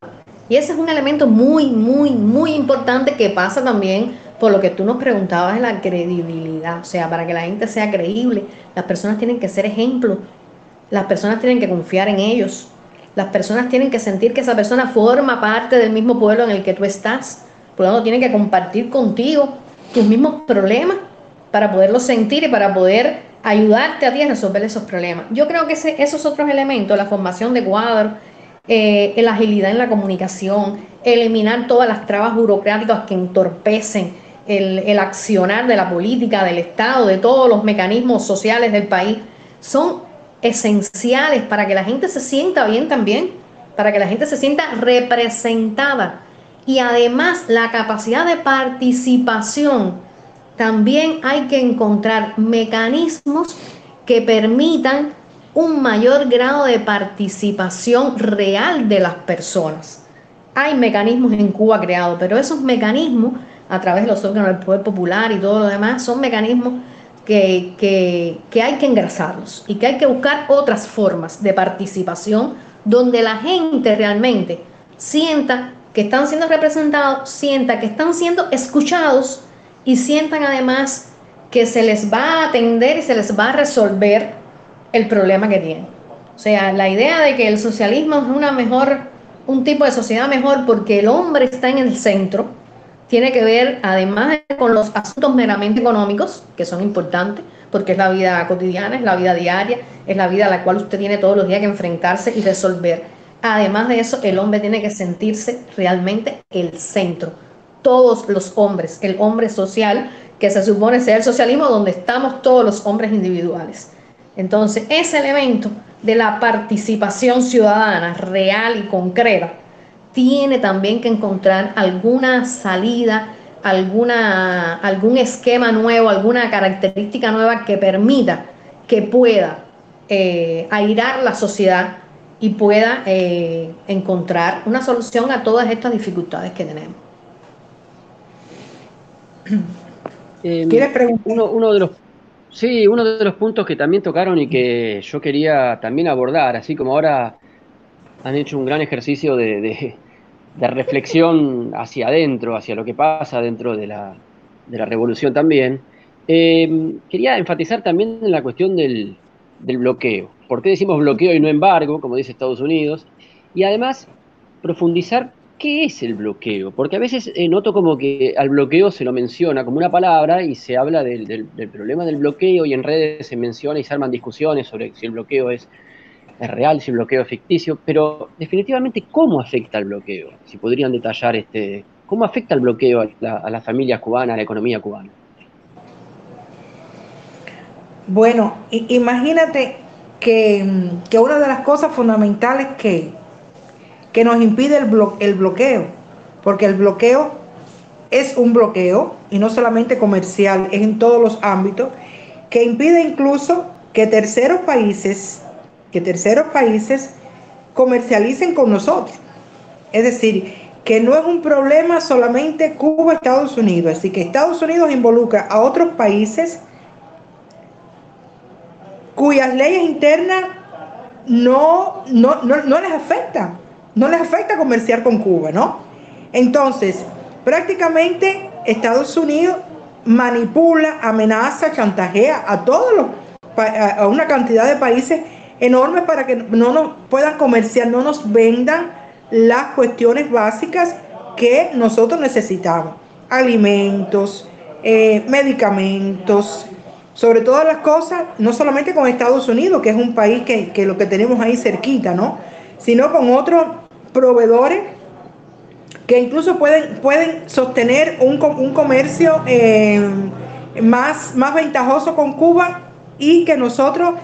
Y ese es un elemento muy, muy, muy importante que pasa también por lo que tú nos preguntabas la credibilidad. O sea, para que la gente sea creíble, las personas tienen que ser ejemplos, las personas tienen que confiar en ellos. Las personas tienen que sentir que esa persona forma parte del mismo pueblo en el que tú estás. Por lo tanto, tienen que compartir contigo tus mismos problemas para poderlos sentir y para poder ayudarte a ti a resolver esos problemas. Yo creo que esos otros elementos, la formación de cuadros, eh, la agilidad en la comunicación, eliminar todas las trabas burocráticas que entorpecen el, el, accionar de la política, del Estado, de todos los mecanismos sociales del país, son esenciales para que la gente se sienta bien también, para que la gente se sienta representada. Y además la capacidad de participación, también hay que encontrar mecanismos que permitan un mayor grado de participación real de las personas. Hay mecanismos en Cuba creados, pero esos mecanismos, a través de los órganos del poder popular y todo lo demás, son mecanismos que, que, hay que engrasarlos y que hay que buscar otras formas de participación donde la gente realmente sienta que están siendo representados, sienta que están siendo escuchados y sientan además que se les va a atender y se les va a resolver el problema que tienen. O sea, la idea de que el socialismo es una mejor, un tipo de sociedad mejor porque el hombre está en el centro, tiene que ver además con los asuntos meramente económicos, que son importantes, porque es la vida cotidiana, es la vida diaria, es la vida a la cual usted tiene todos los días que enfrentarse y resolver. Además de eso, el hombre tiene que sentirse realmente el centro. Todos los hombres, el hombre social, que se supone ser el socialismo, donde estamos todos los hombres individuales. Entonces, ese elemento de la participación ciudadana real y concreta tiene también que encontrar alguna salida, alguna, algún esquema nuevo, alguna característica nueva que permita que pueda eh, airar la sociedad y pueda eh, encontrar una solución a todas estas dificultades que tenemos. Em, ¿Quieres preguntar? Uno, uno, de los, sí, uno de los puntos que también tocaron y que yo quería también abordar, así como ahora han hecho un gran ejercicio de reflexión hacia adentro, hacia lo que pasa dentro de la, de la revolución también, eh, quería enfatizar también en la cuestión del, bloqueo. ¿Por qué decimos bloqueo y no embargo, como dice Estados Unidos? Y además profundizar qué es el bloqueo, porque a veces eh, noto como que al bloqueo se lo menciona como una palabra y se habla del, del problema del bloqueo y en redes se menciona y se arman discusiones sobre si el bloqueo es es real, si el bloqueo es ficticio, pero definitivamente cómo afecta el bloqueo, si podrían detallar este, cómo afecta el bloqueo a a las familias cubanas, a la economía cubana. Bueno, imagínate que, que, una de las cosas fundamentales que, que nos impide el, blo el bloqueo, porque el bloqueo es un bloqueo y no solamente comercial, es en todos los ámbitos, que impide incluso que terceros países que terceros países comercialicen con nosotros. Es decir, que no es un problema solamente Cuba-Estados Unidos, así que Estados Unidos involucra a otros países cuyas leyes internas no, no, no, les afecta, no les afecta comerciar con Cuba, ¿no? Entonces, prácticamente Estados Unidos manipula, amenaza, chantajea a todos los, a una cantidad de países enormes para que no nos puedan comerciar, no nos vendan las cuestiones básicas que nosotros necesitamos. Alimentos, eh, medicamentos, sobre todas las cosas, no solamente con Estados Unidos, que es un país que, lo que tenemos ahí cerquita, ¿no? Sino con otros proveedores que incluso pueden, pueden sostener un, un comercio eh, más, más ventajoso con Cuba y que nosotros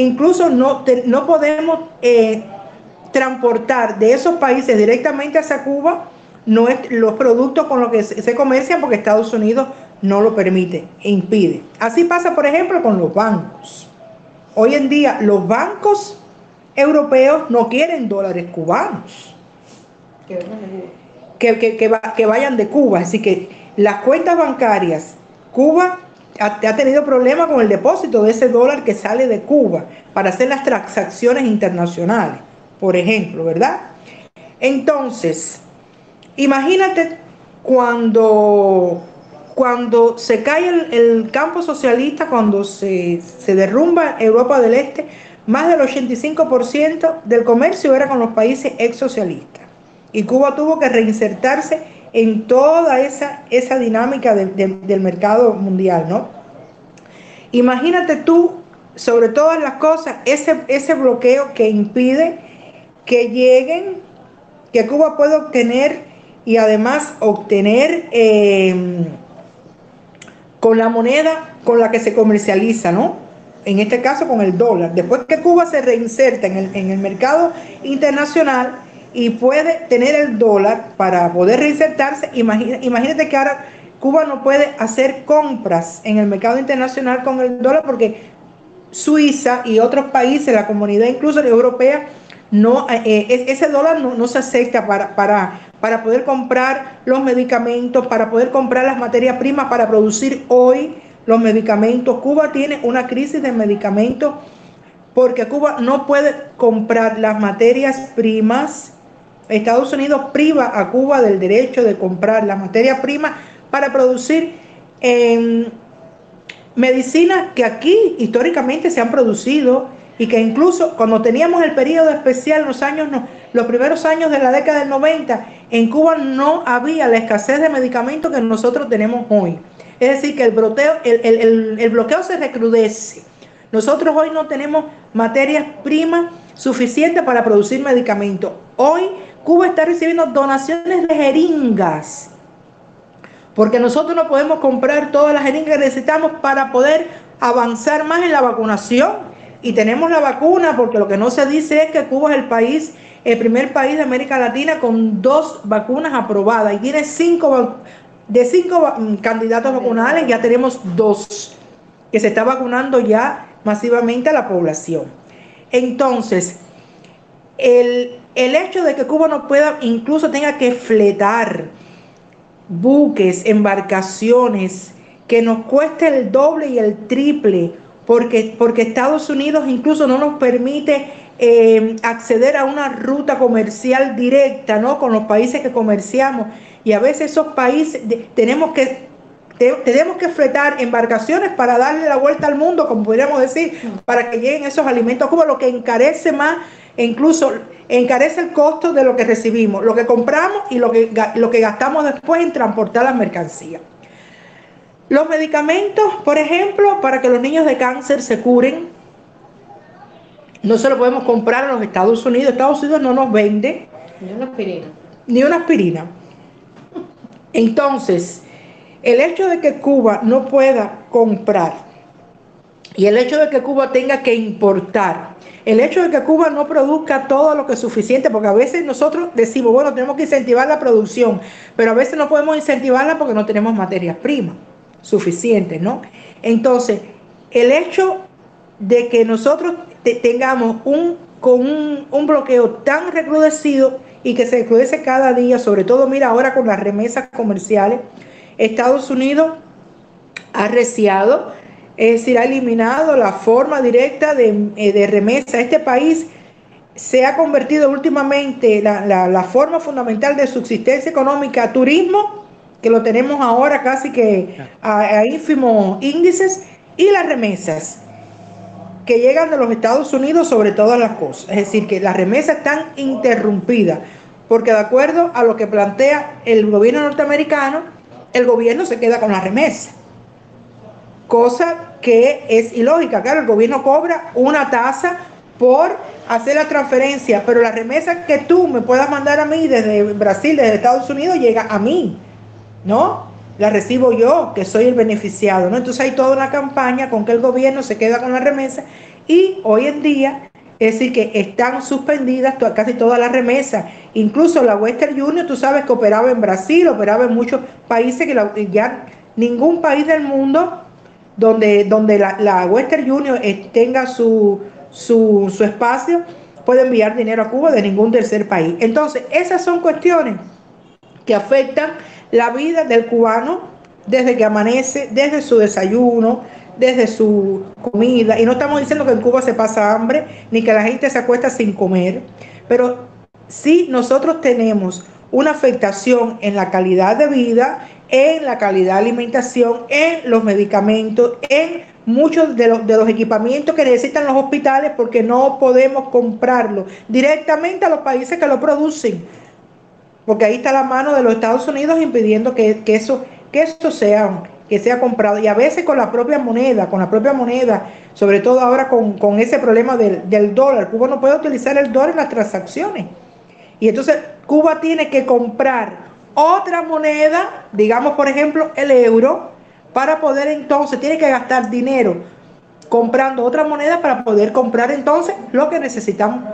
incluso no, no podemos eh, transportar de esos países directamente hacia Cuba no es, los productos con los que se, comercian porque Estados Unidos no lo permite e impide. Así pasa, por ejemplo, con los bancos. Hoy en día los bancos europeos no quieren dólares cubanos. Que, que, que vayan de Cuba. Así que las cuentas bancarias, Cuba ha, tenido problemas con el depósito de ese dólar que sale de Cuba para hacer las transacciones internacionales, por ejemplo, ¿verdad? Entonces, imagínate cuando, cuando se cae el, campo socialista, cuando se, se derrumba Europa del Este, más del 85% del comercio era con los países ex socialistas. Y Cuba tuvo que reinsertarse en toda esa, esa dinámica del mercado mundial, ¿no? Imagínate tú sobre todas las cosas, ese, ese bloqueo que impide que lleguen, que Cuba pueda obtener y además obtener em, con la moneda con la que se comercializa, ¿no? En este caso con el dólar. Después que Cuba se reinserta en el, en el mercado internacional y puede tener el dólar para poder reinsertarse, imagínate que ahora Cuba no puede hacer compras en el mercado internacional con el dólar porque Suiza y otros países, la comunidad incluso europea, no, eh, eh, ese dólar no, se acepta para, para, para poder comprar los medicamentos, para poder comprar las materias primas para producir hoy los medicamentos. Cuba tiene una crisis de medicamentos porque Cuba no puede comprar las materias primas. Estados Unidos priva a Cuba del derecho de comprar las materias primas para producir em, medicinas que aquí históricamente se han producido y que incluso cuando teníamos el periodo especial, los años, los primeros años de la década del 90, en Cuba no había la escasez de medicamentos que nosotros tenemos hoy. Es decir, que el, bloqueo, el, bloqueo se recrudece. Nosotros hoy no tenemos materias primas suficientes para producir medicamentos. Hoy Cuba está recibiendo donaciones de jeringas, porque nosotros no podemos comprar todas las jeringas que necesitamos para poder avanzar más en la vacunación. Y tenemos la vacuna, porque lo que no se dice es que Cuba es el país, el primer país de América Latina con dos vacunas aprobadas. Y tiene cinco, de cinco mm, candidatos vacunales, ya tenemos dos que se está vacunando ya masivamente a la población. Entonces, el, el hecho de que Cuba no pueda, incluso tenga que fletar buques, embarcaciones, que nos cueste el doble y el triple porque, porque Estados Unidos incluso no nos permite eh, acceder a una ruta comercial directa, ¿no? Con los países que comerciamos. Y a veces esos países tenemos que tenemos que fletar embarcaciones para darle la vuelta al mundo, como podríamos decir, para que lleguen esos alimentos como lo que encarece más, e incluso encarece el costo de lo que recibimos, lo que compramos y lo que, lo que gastamos después en transportar las mercancías. Los medicamentos, por ejemplo, para que los niños de cáncer se curen, no se lo podemos comprar en los Estados Unidos. Estados Unidos no nos vende ni una aspirina. Ni una aspirina. Entonces, el hecho de que Cuba no pueda comprar y el hecho de que Cuba tenga que importar, el hecho de que Cuba no produzca todo lo que es suficiente, porque a veces nosotros decimos, bueno, tenemos que incentivar la producción, pero a veces no podemos incentivarla porque no tenemos materias primas suficiente, ¿no? Entonces, el hecho de que nosotros tengamos un, con un, bloqueo tan recrudecido y que se recrudece cada día, sobre todo, mira, ahora con las remesas comerciales, Estados Unidos ha reciado, es decir, ha eliminado la forma directa de, eh, de remesa. Este país se ha convertido últimamente la, la forma fundamental de subsistencia económica, turismo que lo tenemos ahora casi que a, ínfimos índices, y las remesas que llegan de los Estados Unidos sobre todas las cosas. Es decir, que las remesas están interrumpidas, porque de acuerdo a lo que plantea el gobierno norteamericano, el gobierno se queda con la remesa. Cosa que es ilógica. Claro, el gobierno cobra una tasa por hacer la transferencia, pero la remesa que tú me puedas mandar a mí desde Brasil, desde Estados Unidos, llega a mí. ¿no? La recibo yo, que soy el beneficiado, ¿no? Entonces hay toda una campaña con que el gobierno se queda con la remesa y hoy en día es decir, que están suspendidas casi todas las remesas. Incluso la Western Union, tú sabes que operaba en Brasil, operaba en muchos países que ya ningún país del mundo donde, donde la, Western Union tenga su, su, su espacio puede enviar dinero a Cuba de ningún tercer país. Entonces, esas son cuestiones que afectan la vida del cubano desde que amanece, desde su desayuno, desde su comida. Y no estamos diciendo que en Cuba se pasa hambre, ni que la gente se acuesta sin comer, pero sí nosotros tenemos una afectación en la calidad de vida, en la calidad de alimentación, en los medicamentos, en muchos de los, de los equipamientos que necesitan los hospitales porque no podemos comprarlo directamente a los países que lo producen porque ahí está la mano de los Estados Unidos impidiendo que, eso, que eso sea, que sea comprado y a veces con la propia moneda, con la propia moneda, sobre todo ahora con, ese problema del, del, dólar. Cuba no puede utilizar el dólar en las transacciones. Y entonces Cuba tiene que comprar otra moneda, digamos por ejemplo el euro, para poder entonces, tiene que gastar dinero comprando otra moneda para poder comprar entonces lo que necesitamos.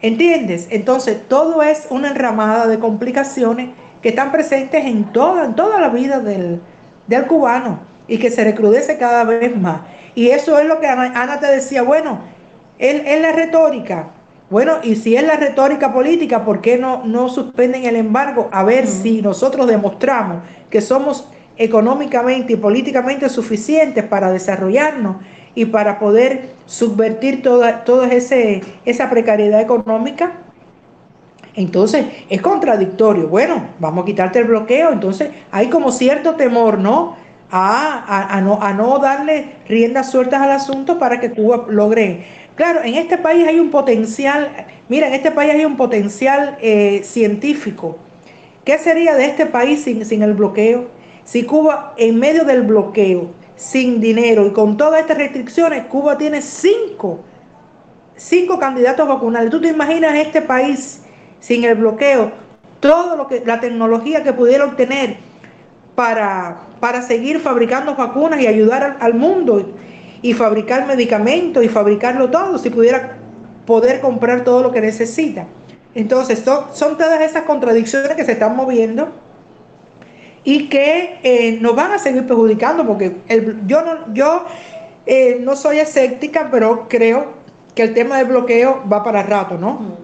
¿Entiendes? Entonces todo es una enramada de complicaciones que están presentes en toda, en toda la vida del, cubano y que se recrudece cada vez más. Y eso es lo que Ana, te decía, bueno, es la retórica. Bueno, y si es la retórica política, ¿por qué no, no suspenden el embargo? A ver si nosotros demostramos que somos económicamente y políticamente suficientes para desarrollarnos y para poder subvertir toda, toda ese, esa precariedad económica. Entonces, es contradictorio. Bueno, vamos a quitarte el bloqueo. Entonces, hay como cierto temor, ¿no? A, a, no, a no darle riendas sueltas al asunto para que Cuba logre. Claro, en este país hay un potencial, mira, en este país hay un potencial eh, científico. ¿Qué sería de este país sin, sin el bloqueo? Si Cuba, en medio del bloqueo, sin dinero y con todas estas restricciones, Cuba tiene cinco, cinco candidatos vacunales. ¿Tú te imaginas este país sin el bloqueo? Todo lo que, la tecnología que pudieron tener para, para seguir fabricando vacunas y ayudar al, mundo y, fabricar medicamentos y fabricarlo todo, si pudiera poder comprar todo lo que necesita. Entonces, son todas esas contradicciones que se están moviendo y que eh, nos van a seguir perjudicando porque yo, no, yo eh, no soy escéptica, pero creo que el tema del bloqueo va para rato, ¿no?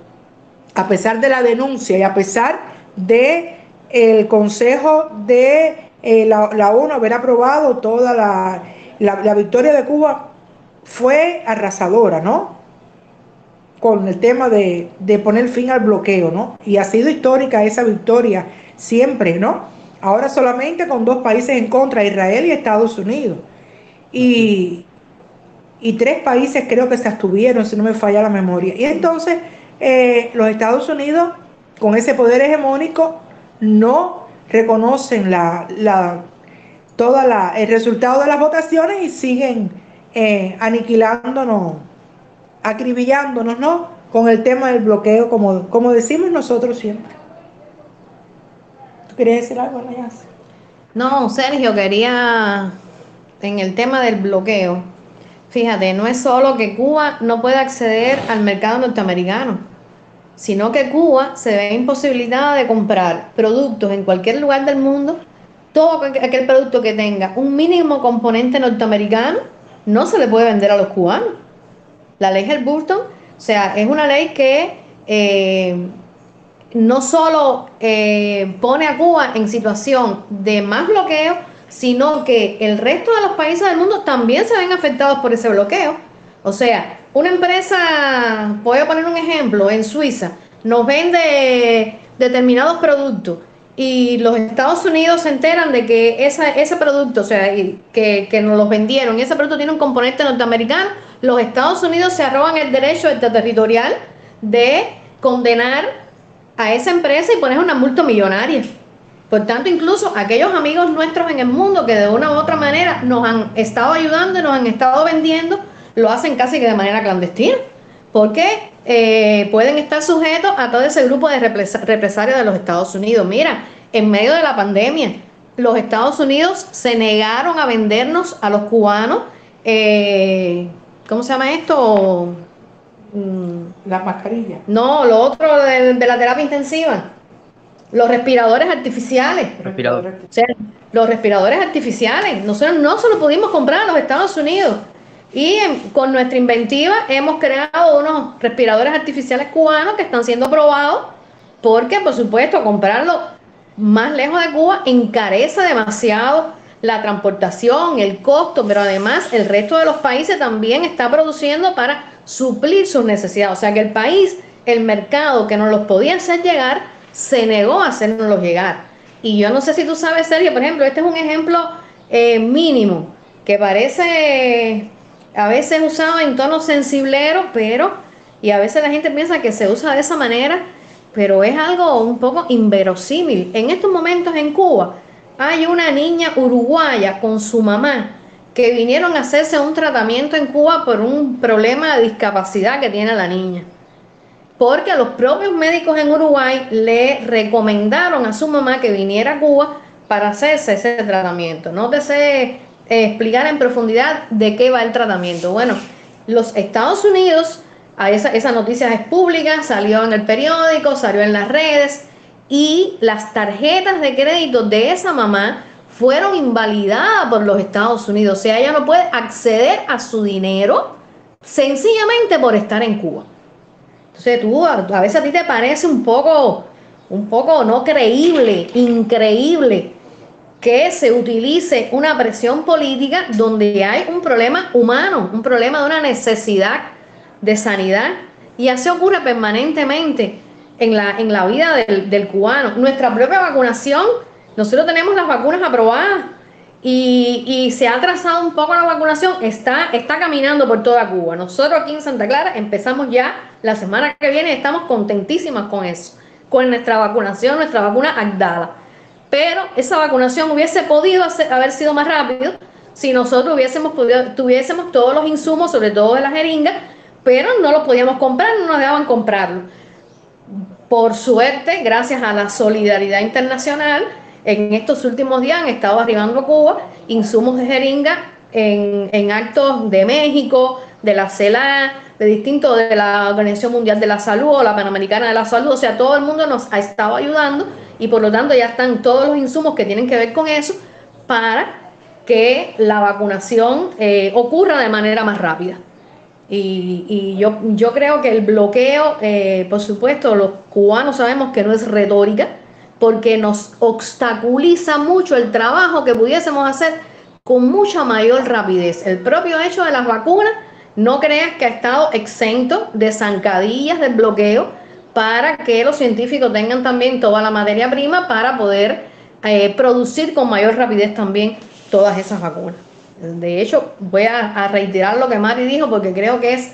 A pesar de la denuncia y a pesar de el Consejo de eh, la, ONU haber aprobado toda la, la, victoria de Cuba, fue arrasadora, ¿no? Con el tema de, de poner fin al bloqueo, ¿no? Y ha sido histórica esa victoria siempre, ¿no? Ahora solamente con dos países en contra, Israel y Estados Unidos. Y, tres países creo que se abstuvieron, si no me falla la memoria. Y entonces eh, los Estados Unidos, con ese poder hegemónico, no reconocen la, la, toda el resultado de las votaciones y siguen eh, aniquilándonos, acribillándonos, ¿no? Con el tema del bloqueo, como, como decimos nosotros siempre. ¿Querías decir algo, No, Sergio, quería, en el tema del bloqueo, fíjate, no es solo que Cuba no puede acceder al mercado norteamericano, sino que Cuba se ve imposibilitada de comprar productos en cualquier lugar del mundo, todo aquel producto que tenga un mínimo componente norteamericano, no se le puede vender a los cubanos. La ley Burton, o sea, es una ley que eh, no solo eh, pone a Cuba en situación de más bloqueo, sino que el resto de los países del mundo también se ven afectados por ese bloqueo. O sea, una empresa, voy a poner un ejemplo, en Suiza, nos vende determinados productos y los Estados Unidos se enteran de que ese producto, o sea, que, que nos los vendieron y ese producto tiene un componente norteamericano, los Estados Unidos se arroban el derecho extraterritorial de condenar a esa empresa y pones una multa millonaria. Por tanto, incluso aquellos amigos nuestros en el mundo que de una u otra manera nos han estado ayudando, nos han estado vendiendo, lo hacen casi que de manera clandestina, porque eh, pueden estar sujetos a todo ese grupo de represalias de los Estados Unidos. Mira, en medio de la pandemia, los Estados Unidos se negaron a vendernos a los cubanos, eh, ¿cómo se llama esto? Mm, las mascarillas. No, lo otro de, la terapia intensiva. Los respiradores artificiales. los respiradores artificiales. Nosotros no se los pudimos comprar a los Estados Unidos. Y con nuestra inventiva hemos creado unos respiradores artificiales cubanos que están siendo probados porque, por supuesto, comprarlo más lejos de Cuba encarece demasiado la transportación, el costo, pero además el resto de los países también está produciendo para suplir sus necesidades. O sea que el país, el mercado que nos los podía hacer llegar, se negó a hacernos llegar. Y yo no sé si tú sabes, Sergio, por ejemplo, este es un ejemplo eh, mínimo que parece a veces usado en tono sensiblero, pero, y a veces la gente piensa que se usa de esa manera, pero es algo un poco inverosímil. En estos momentos en Cuba, hay una niña uruguaya con su mamá que vinieron a hacerse un tratamiento en Cuba por un problema de discapacidad que tiene la niña. Porque los propios médicos en Uruguay le recomendaron a su mamá que viniera a Cuba para hacerse ese tratamiento. No te sé explicar en profundidad de qué va el tratamiento. Bueno, los Estados Unidos, a esa, esa noticia es pública, salió en el periódico, salió en las redes, y las tarjetas de crédito de esa mamá fueron invalidadas por los Estados Unidos. O sea, ella no puede acceder a su dinero sencillamente por estar en Cuba. Entonces tú, a, veces a ti te parece un poco, un poco no creíble, increíble que se utilice una presión política donde hay un problema humano, un problema de una necesidad de sanidad. Y así ocurre permanentemente en la, en la vida del, del cubano. Nuestra propia vacunación, nosotros tenemos las vacunas aprobadas y, y, se ha trazado un poco la vacunación, está, está caminando por toda Cuba. Nosotros aquí en Santa Clara empezamos ya la semana que viene, estamos contentísimas con eso, con nuestra vacunación, nuestra vacuna Agdala. Pero esa vacunación hubiese podido haber sido más rápido si nosotros hubiésemos podido, tuviésemos todos los insumos, sobre todo de la jeringa, pero no los podíamos comprar, no nos dejaban comprarlo. Por suerte, gracias a la solidaridad internacional, en estos últimos días han estado arribando a Cuba insumos de jeringa en, actos de México, de la CELA, de distintos de la Organización Mundial de la Salud o la Panamericana de la Salud. O sea, todo el mundo nos ha estado ayudando y por lo tanto ya están todos los insumos que tienen que ver con eso para que la vacunación eh, ocurra de manera más rápida. Y, yo, yo, creo que el bloqueo, eh, por supuesto, los cubanos sabemos que no es retórica, porque nos obstaculiza mucho el trabajo que pudiésemos hacer con mucha mayor rapidez. El propio hecho de las vacunas, no creas que ha estado exento de zancadillas del bloqueo para que los científicos tengan también toda la materia prima para poder eh, producir con mayor rapidez también todas esas vacunas. De hecho, voy a, reiterar lo que Mari dijo porque creo que es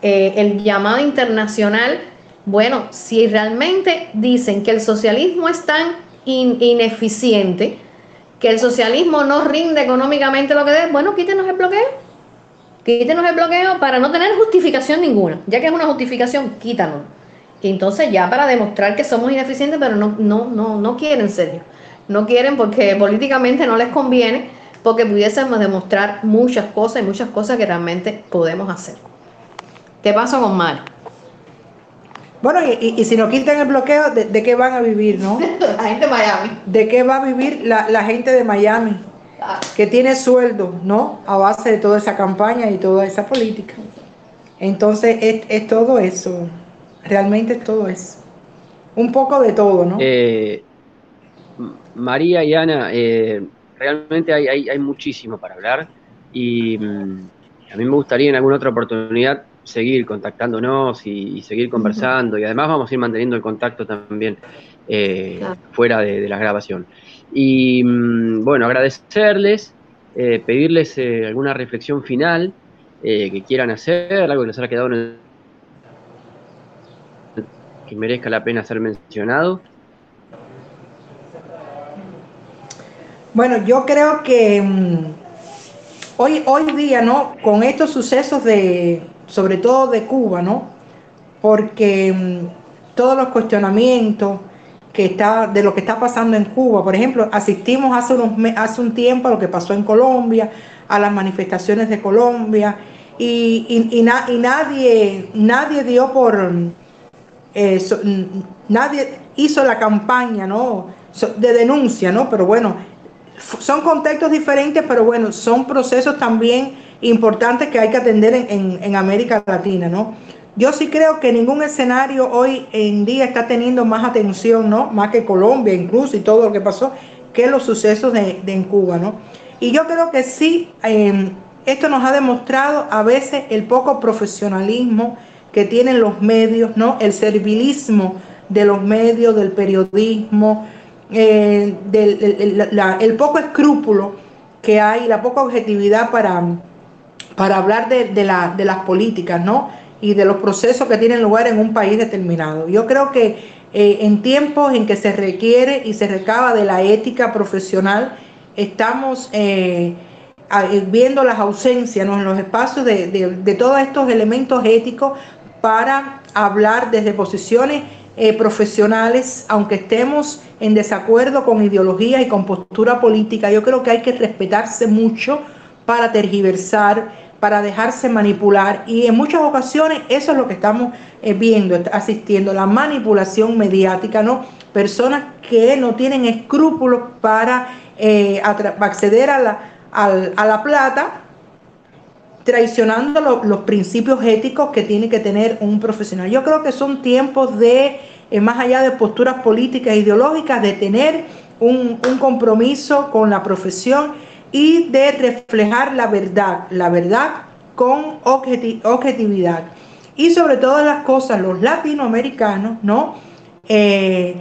eh, el llamado internacional. Bueno, si realmente dicen que el socialismo es tan ineficiente, que el socialismo no rinde económicamente lo que debe, bueno, quítenos el bloqueo. Quítenos el bloqueo para no tener justificación ninguna. Ya que es una justificación, quítanos. Y entonces ya para demostrar que somos ineficientes, pero no, no, no, no quieren serio. No quieren porque políticamente no les conviene porque pudiésemos demostrar muchas cosas y muchas cosas que realmente podemos hacer. ¿Qué pasa con Mar? Bueno, y, si nos quitan el bloqueo, ¿de, qué van a vivir, no? la gente de Miami. ¿De qué va a vivir la, gente de Miami? Que tiene sueldo, ¿no? A base de toda esa campaña y toda esa política. Entonces, es, todo eso. Realmente es todo eso. Un poco de todo, ¿no? Eh, María y Ana, eh, realmente hay, hay, muchísimo para hablar y mm, a mí me gustaría en alguna otra oportunidad seguir contactándonos y, seguir conversando y además vamos a ir manteniendo el contacto también eh, fuera de, la grabación. Y mm, bueno, agradecerles, eh, pedirles eh, alguna reflexión final que quieran hacer, algo que les haya quedado en el, que merezca la pena ser mencionado. Bueno, yo creo que mm, hoy, hoy día, ¿no? Con estos sucesos de, sobre todo de Cuba, ¿no? Porque mm, todos los cuestionamientos que está de lo que está pasando en Cuba, por ejemplo, asistimos hace unos hace un tiempo a lo que pasó en Colombia, a las manifestaciones de Colombia y, y, nadie nadie dio por eh, nadie hizo la campaña, ¿no? de denuncia, ¿no? Pero bueno, son contextos diferentes, pero bueno, son procesos también importantes que hay que atender en, América Latina, ¿no? Yo sí creo que ningún escenario hoy en día está teniendo más atención, ¿no? Más que Colombia, incluso, y todo lo que pasó, que los sucesos de, en Cuba, ¿no? Y yo creo que sí, em, esto nos ha demostrado a veces el poco profesionalismo que tienen los medios, ¿no? El servilismo de los medios, del periodismo, eh, del, el, poco escrúpulo que hay, la poca objetividad para, para hablar de, las políticas, ¿no? Y de los procesos que tienen lugar en un país determinado. Yo creo que eh, en tiempos en que se requiere y se recaba de la ética profesional, estamos eh, viendo las ausencias en los espacios de, de todos estos elementos éticos para hablar desde posiciones eh, profesionales, aunque estemos en desacuerdo con ideología y con postura política, yo creo que hay que respetarse mucho para tergiversar, para dejarse manipular. Y en muchas ocasiones eso es lo que estamos eh, viendo, asistiendo, la manipulación mediática, ¿no? Personas que no tienen escrúpulos para eh, acceder a la, plata traicionando los principios éticos que tiene que tener un profesional. Yo creo que son tiempos de, eh, más allá de posturas políticas e ideológicas, de tener un, compromiso con la profesión y de reflejar la verdad, la verdad con objetividad. Y sobre todas las cosas, los latinoamericanos, ¿no? Eh,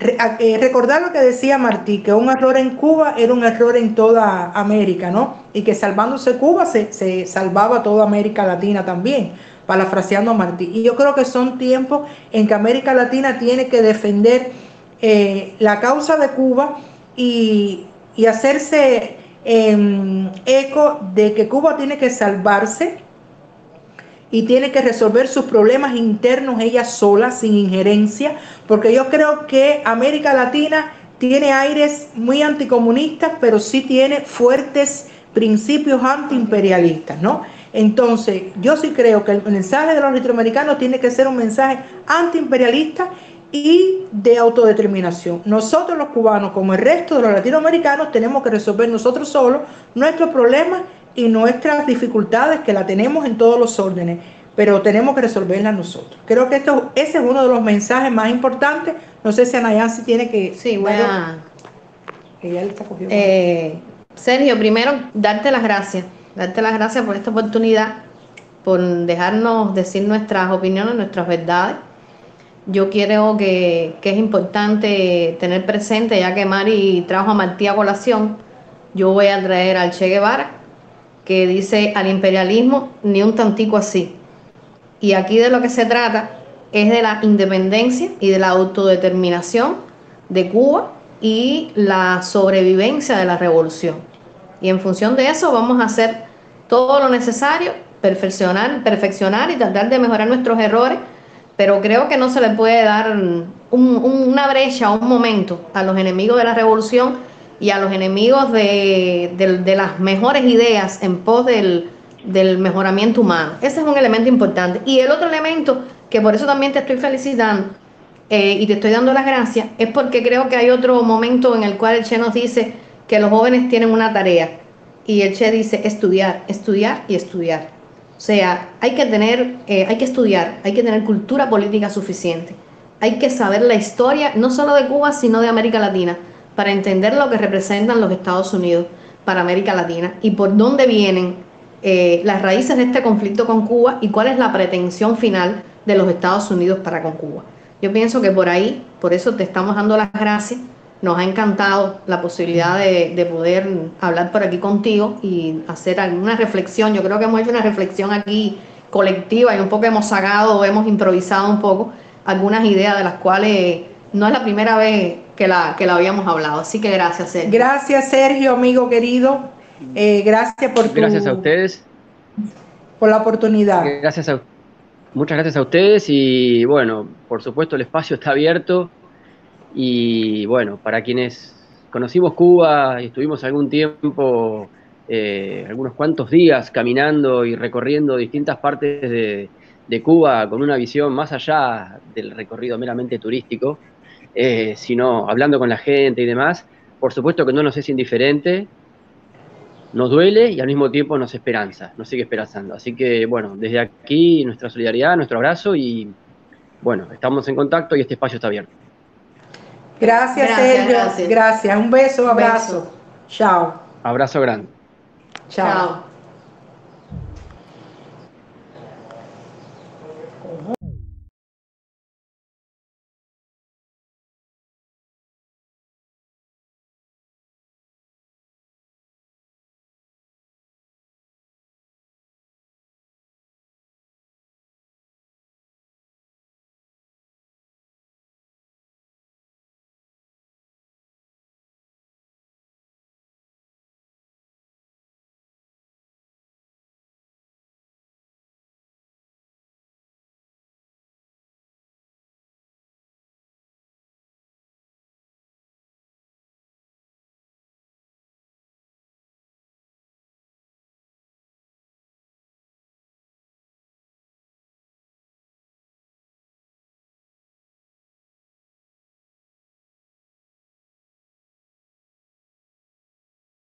eh, recordar lo que decía Martí, que un error en Cuba era un error en toda América, ¿no? Y que salvándose Cuba se, salvaba toda América Latina también, parafraseando a Martí. Y yo creo que son tiempos en que América Latina tiene que defender eh, la causa de Cuba y, hacerse em, eco de que Cuba tiene que salvarse y tiene que resolver sus problemas internos ella sola, sin injerencia, porque yo creo que América Latina tiene aires muy anticomunistas, pero sí tiene fuertes principios antiimperialistas, ¿no? Entonces, yo sí creo que el mensaje de los latinoamericanos tiene que ser un mensaje antiimperialista y de autodeterminación. Nosotros los cubanos, como el resto de los latinoamericanos, tenemos que resolver nosotros solos nuestros problemas y nuestras dificultades que la tenemos en todos los órdenes, pero tenemos que resolverlas nosotros. Creo que esto, ese es uno de los mensajes más importantes. No sé si si tiene que... Sí, a... Eh, Sergio, primero, darte las gracias. Darte las gracias por esta oportunidad, por dejarnos decir nuestras opiniones, nuestras verdades. Yo quiero que, que es importante tener presente, ya que Mari trajo a Martí a colación, yo voy a traer al Che Guevara, que dice al imperialismo ni un tantico así. Y aquí de lo que se trata es de la independencia y de la autodeterminación de Cuba y la sobrevivencia de la revolución. Y en función de eso vamos a hacer todo lo necesario, perfeccionar, perfeccionar y tratar de mejorar nuestros errores, pero creo que no se le puede dar una brecha, un momento a los enemigos de la revolución y a los enemigos de, las mejores ideas en pos del, mejoramiento humano. Ese es un elemento importante. Y el otro elemento, que por eso también te estoy felicitando eh, y te estoy dando las gracias, es porque creo que hay otro momento en el cual el Che nos dice que los jóvenes tienen una tarea. Y el Che dice estudiar, estudiar y estudiar. Sea, hay que tener, eh, hay que estudiar, hay que tener cultura política suficiente. Hay que saber la historia, no solo de Cuba, sino de América Latina para entender lo que representan los Estados Unidos para América Latina y por dónde vienen eh, las raíces de este conflicto con Cuba y cuál es la pretensión final de los Estados Unidos para con Cuba. Yo pienso que por ahí, por eso te estamos dando las gracias. Nos ha encantado la posibilidad de, poder hablar por aquí contigo y hacer alguna reflexión. Yo creo que hemos hecho una reflexión aquí colectiva y un poco hemos sacado, hemos improvisado un poco algunas ideas de las cuales no es la primera vez que la, que la habíamos hablado. Así que gracias, Sergio. Gracias, Sergio, amigo querido. Eh, gracias por tu, Gracias a ustedes. Por la oportunidad. Gracias a, muchas gracias a ustedes y bueno, por supuesto el espacio está abierto y bueno, para quienes conocimos Cuba y estuvimos algún tiempo, eh, algunos cuantos días caminando y recorriendo distintas partes de, Cuba con una visión más allá del recorrido meramente turístico, eh, sino hablando con la gente y demás, por supuesto que no nos es indiferente, nos duele y al mismo tiempo nos esperanza, nos sigue esperanzando. Así que, bueno, desde aquí nuestra solidaridad, nuestro abrazo y, bueno, estamos en contacto y este espacio está abierto. Gracias, Sergio. Gracias. Un beso, abrazo. Chao. Abrazo grande. Chao.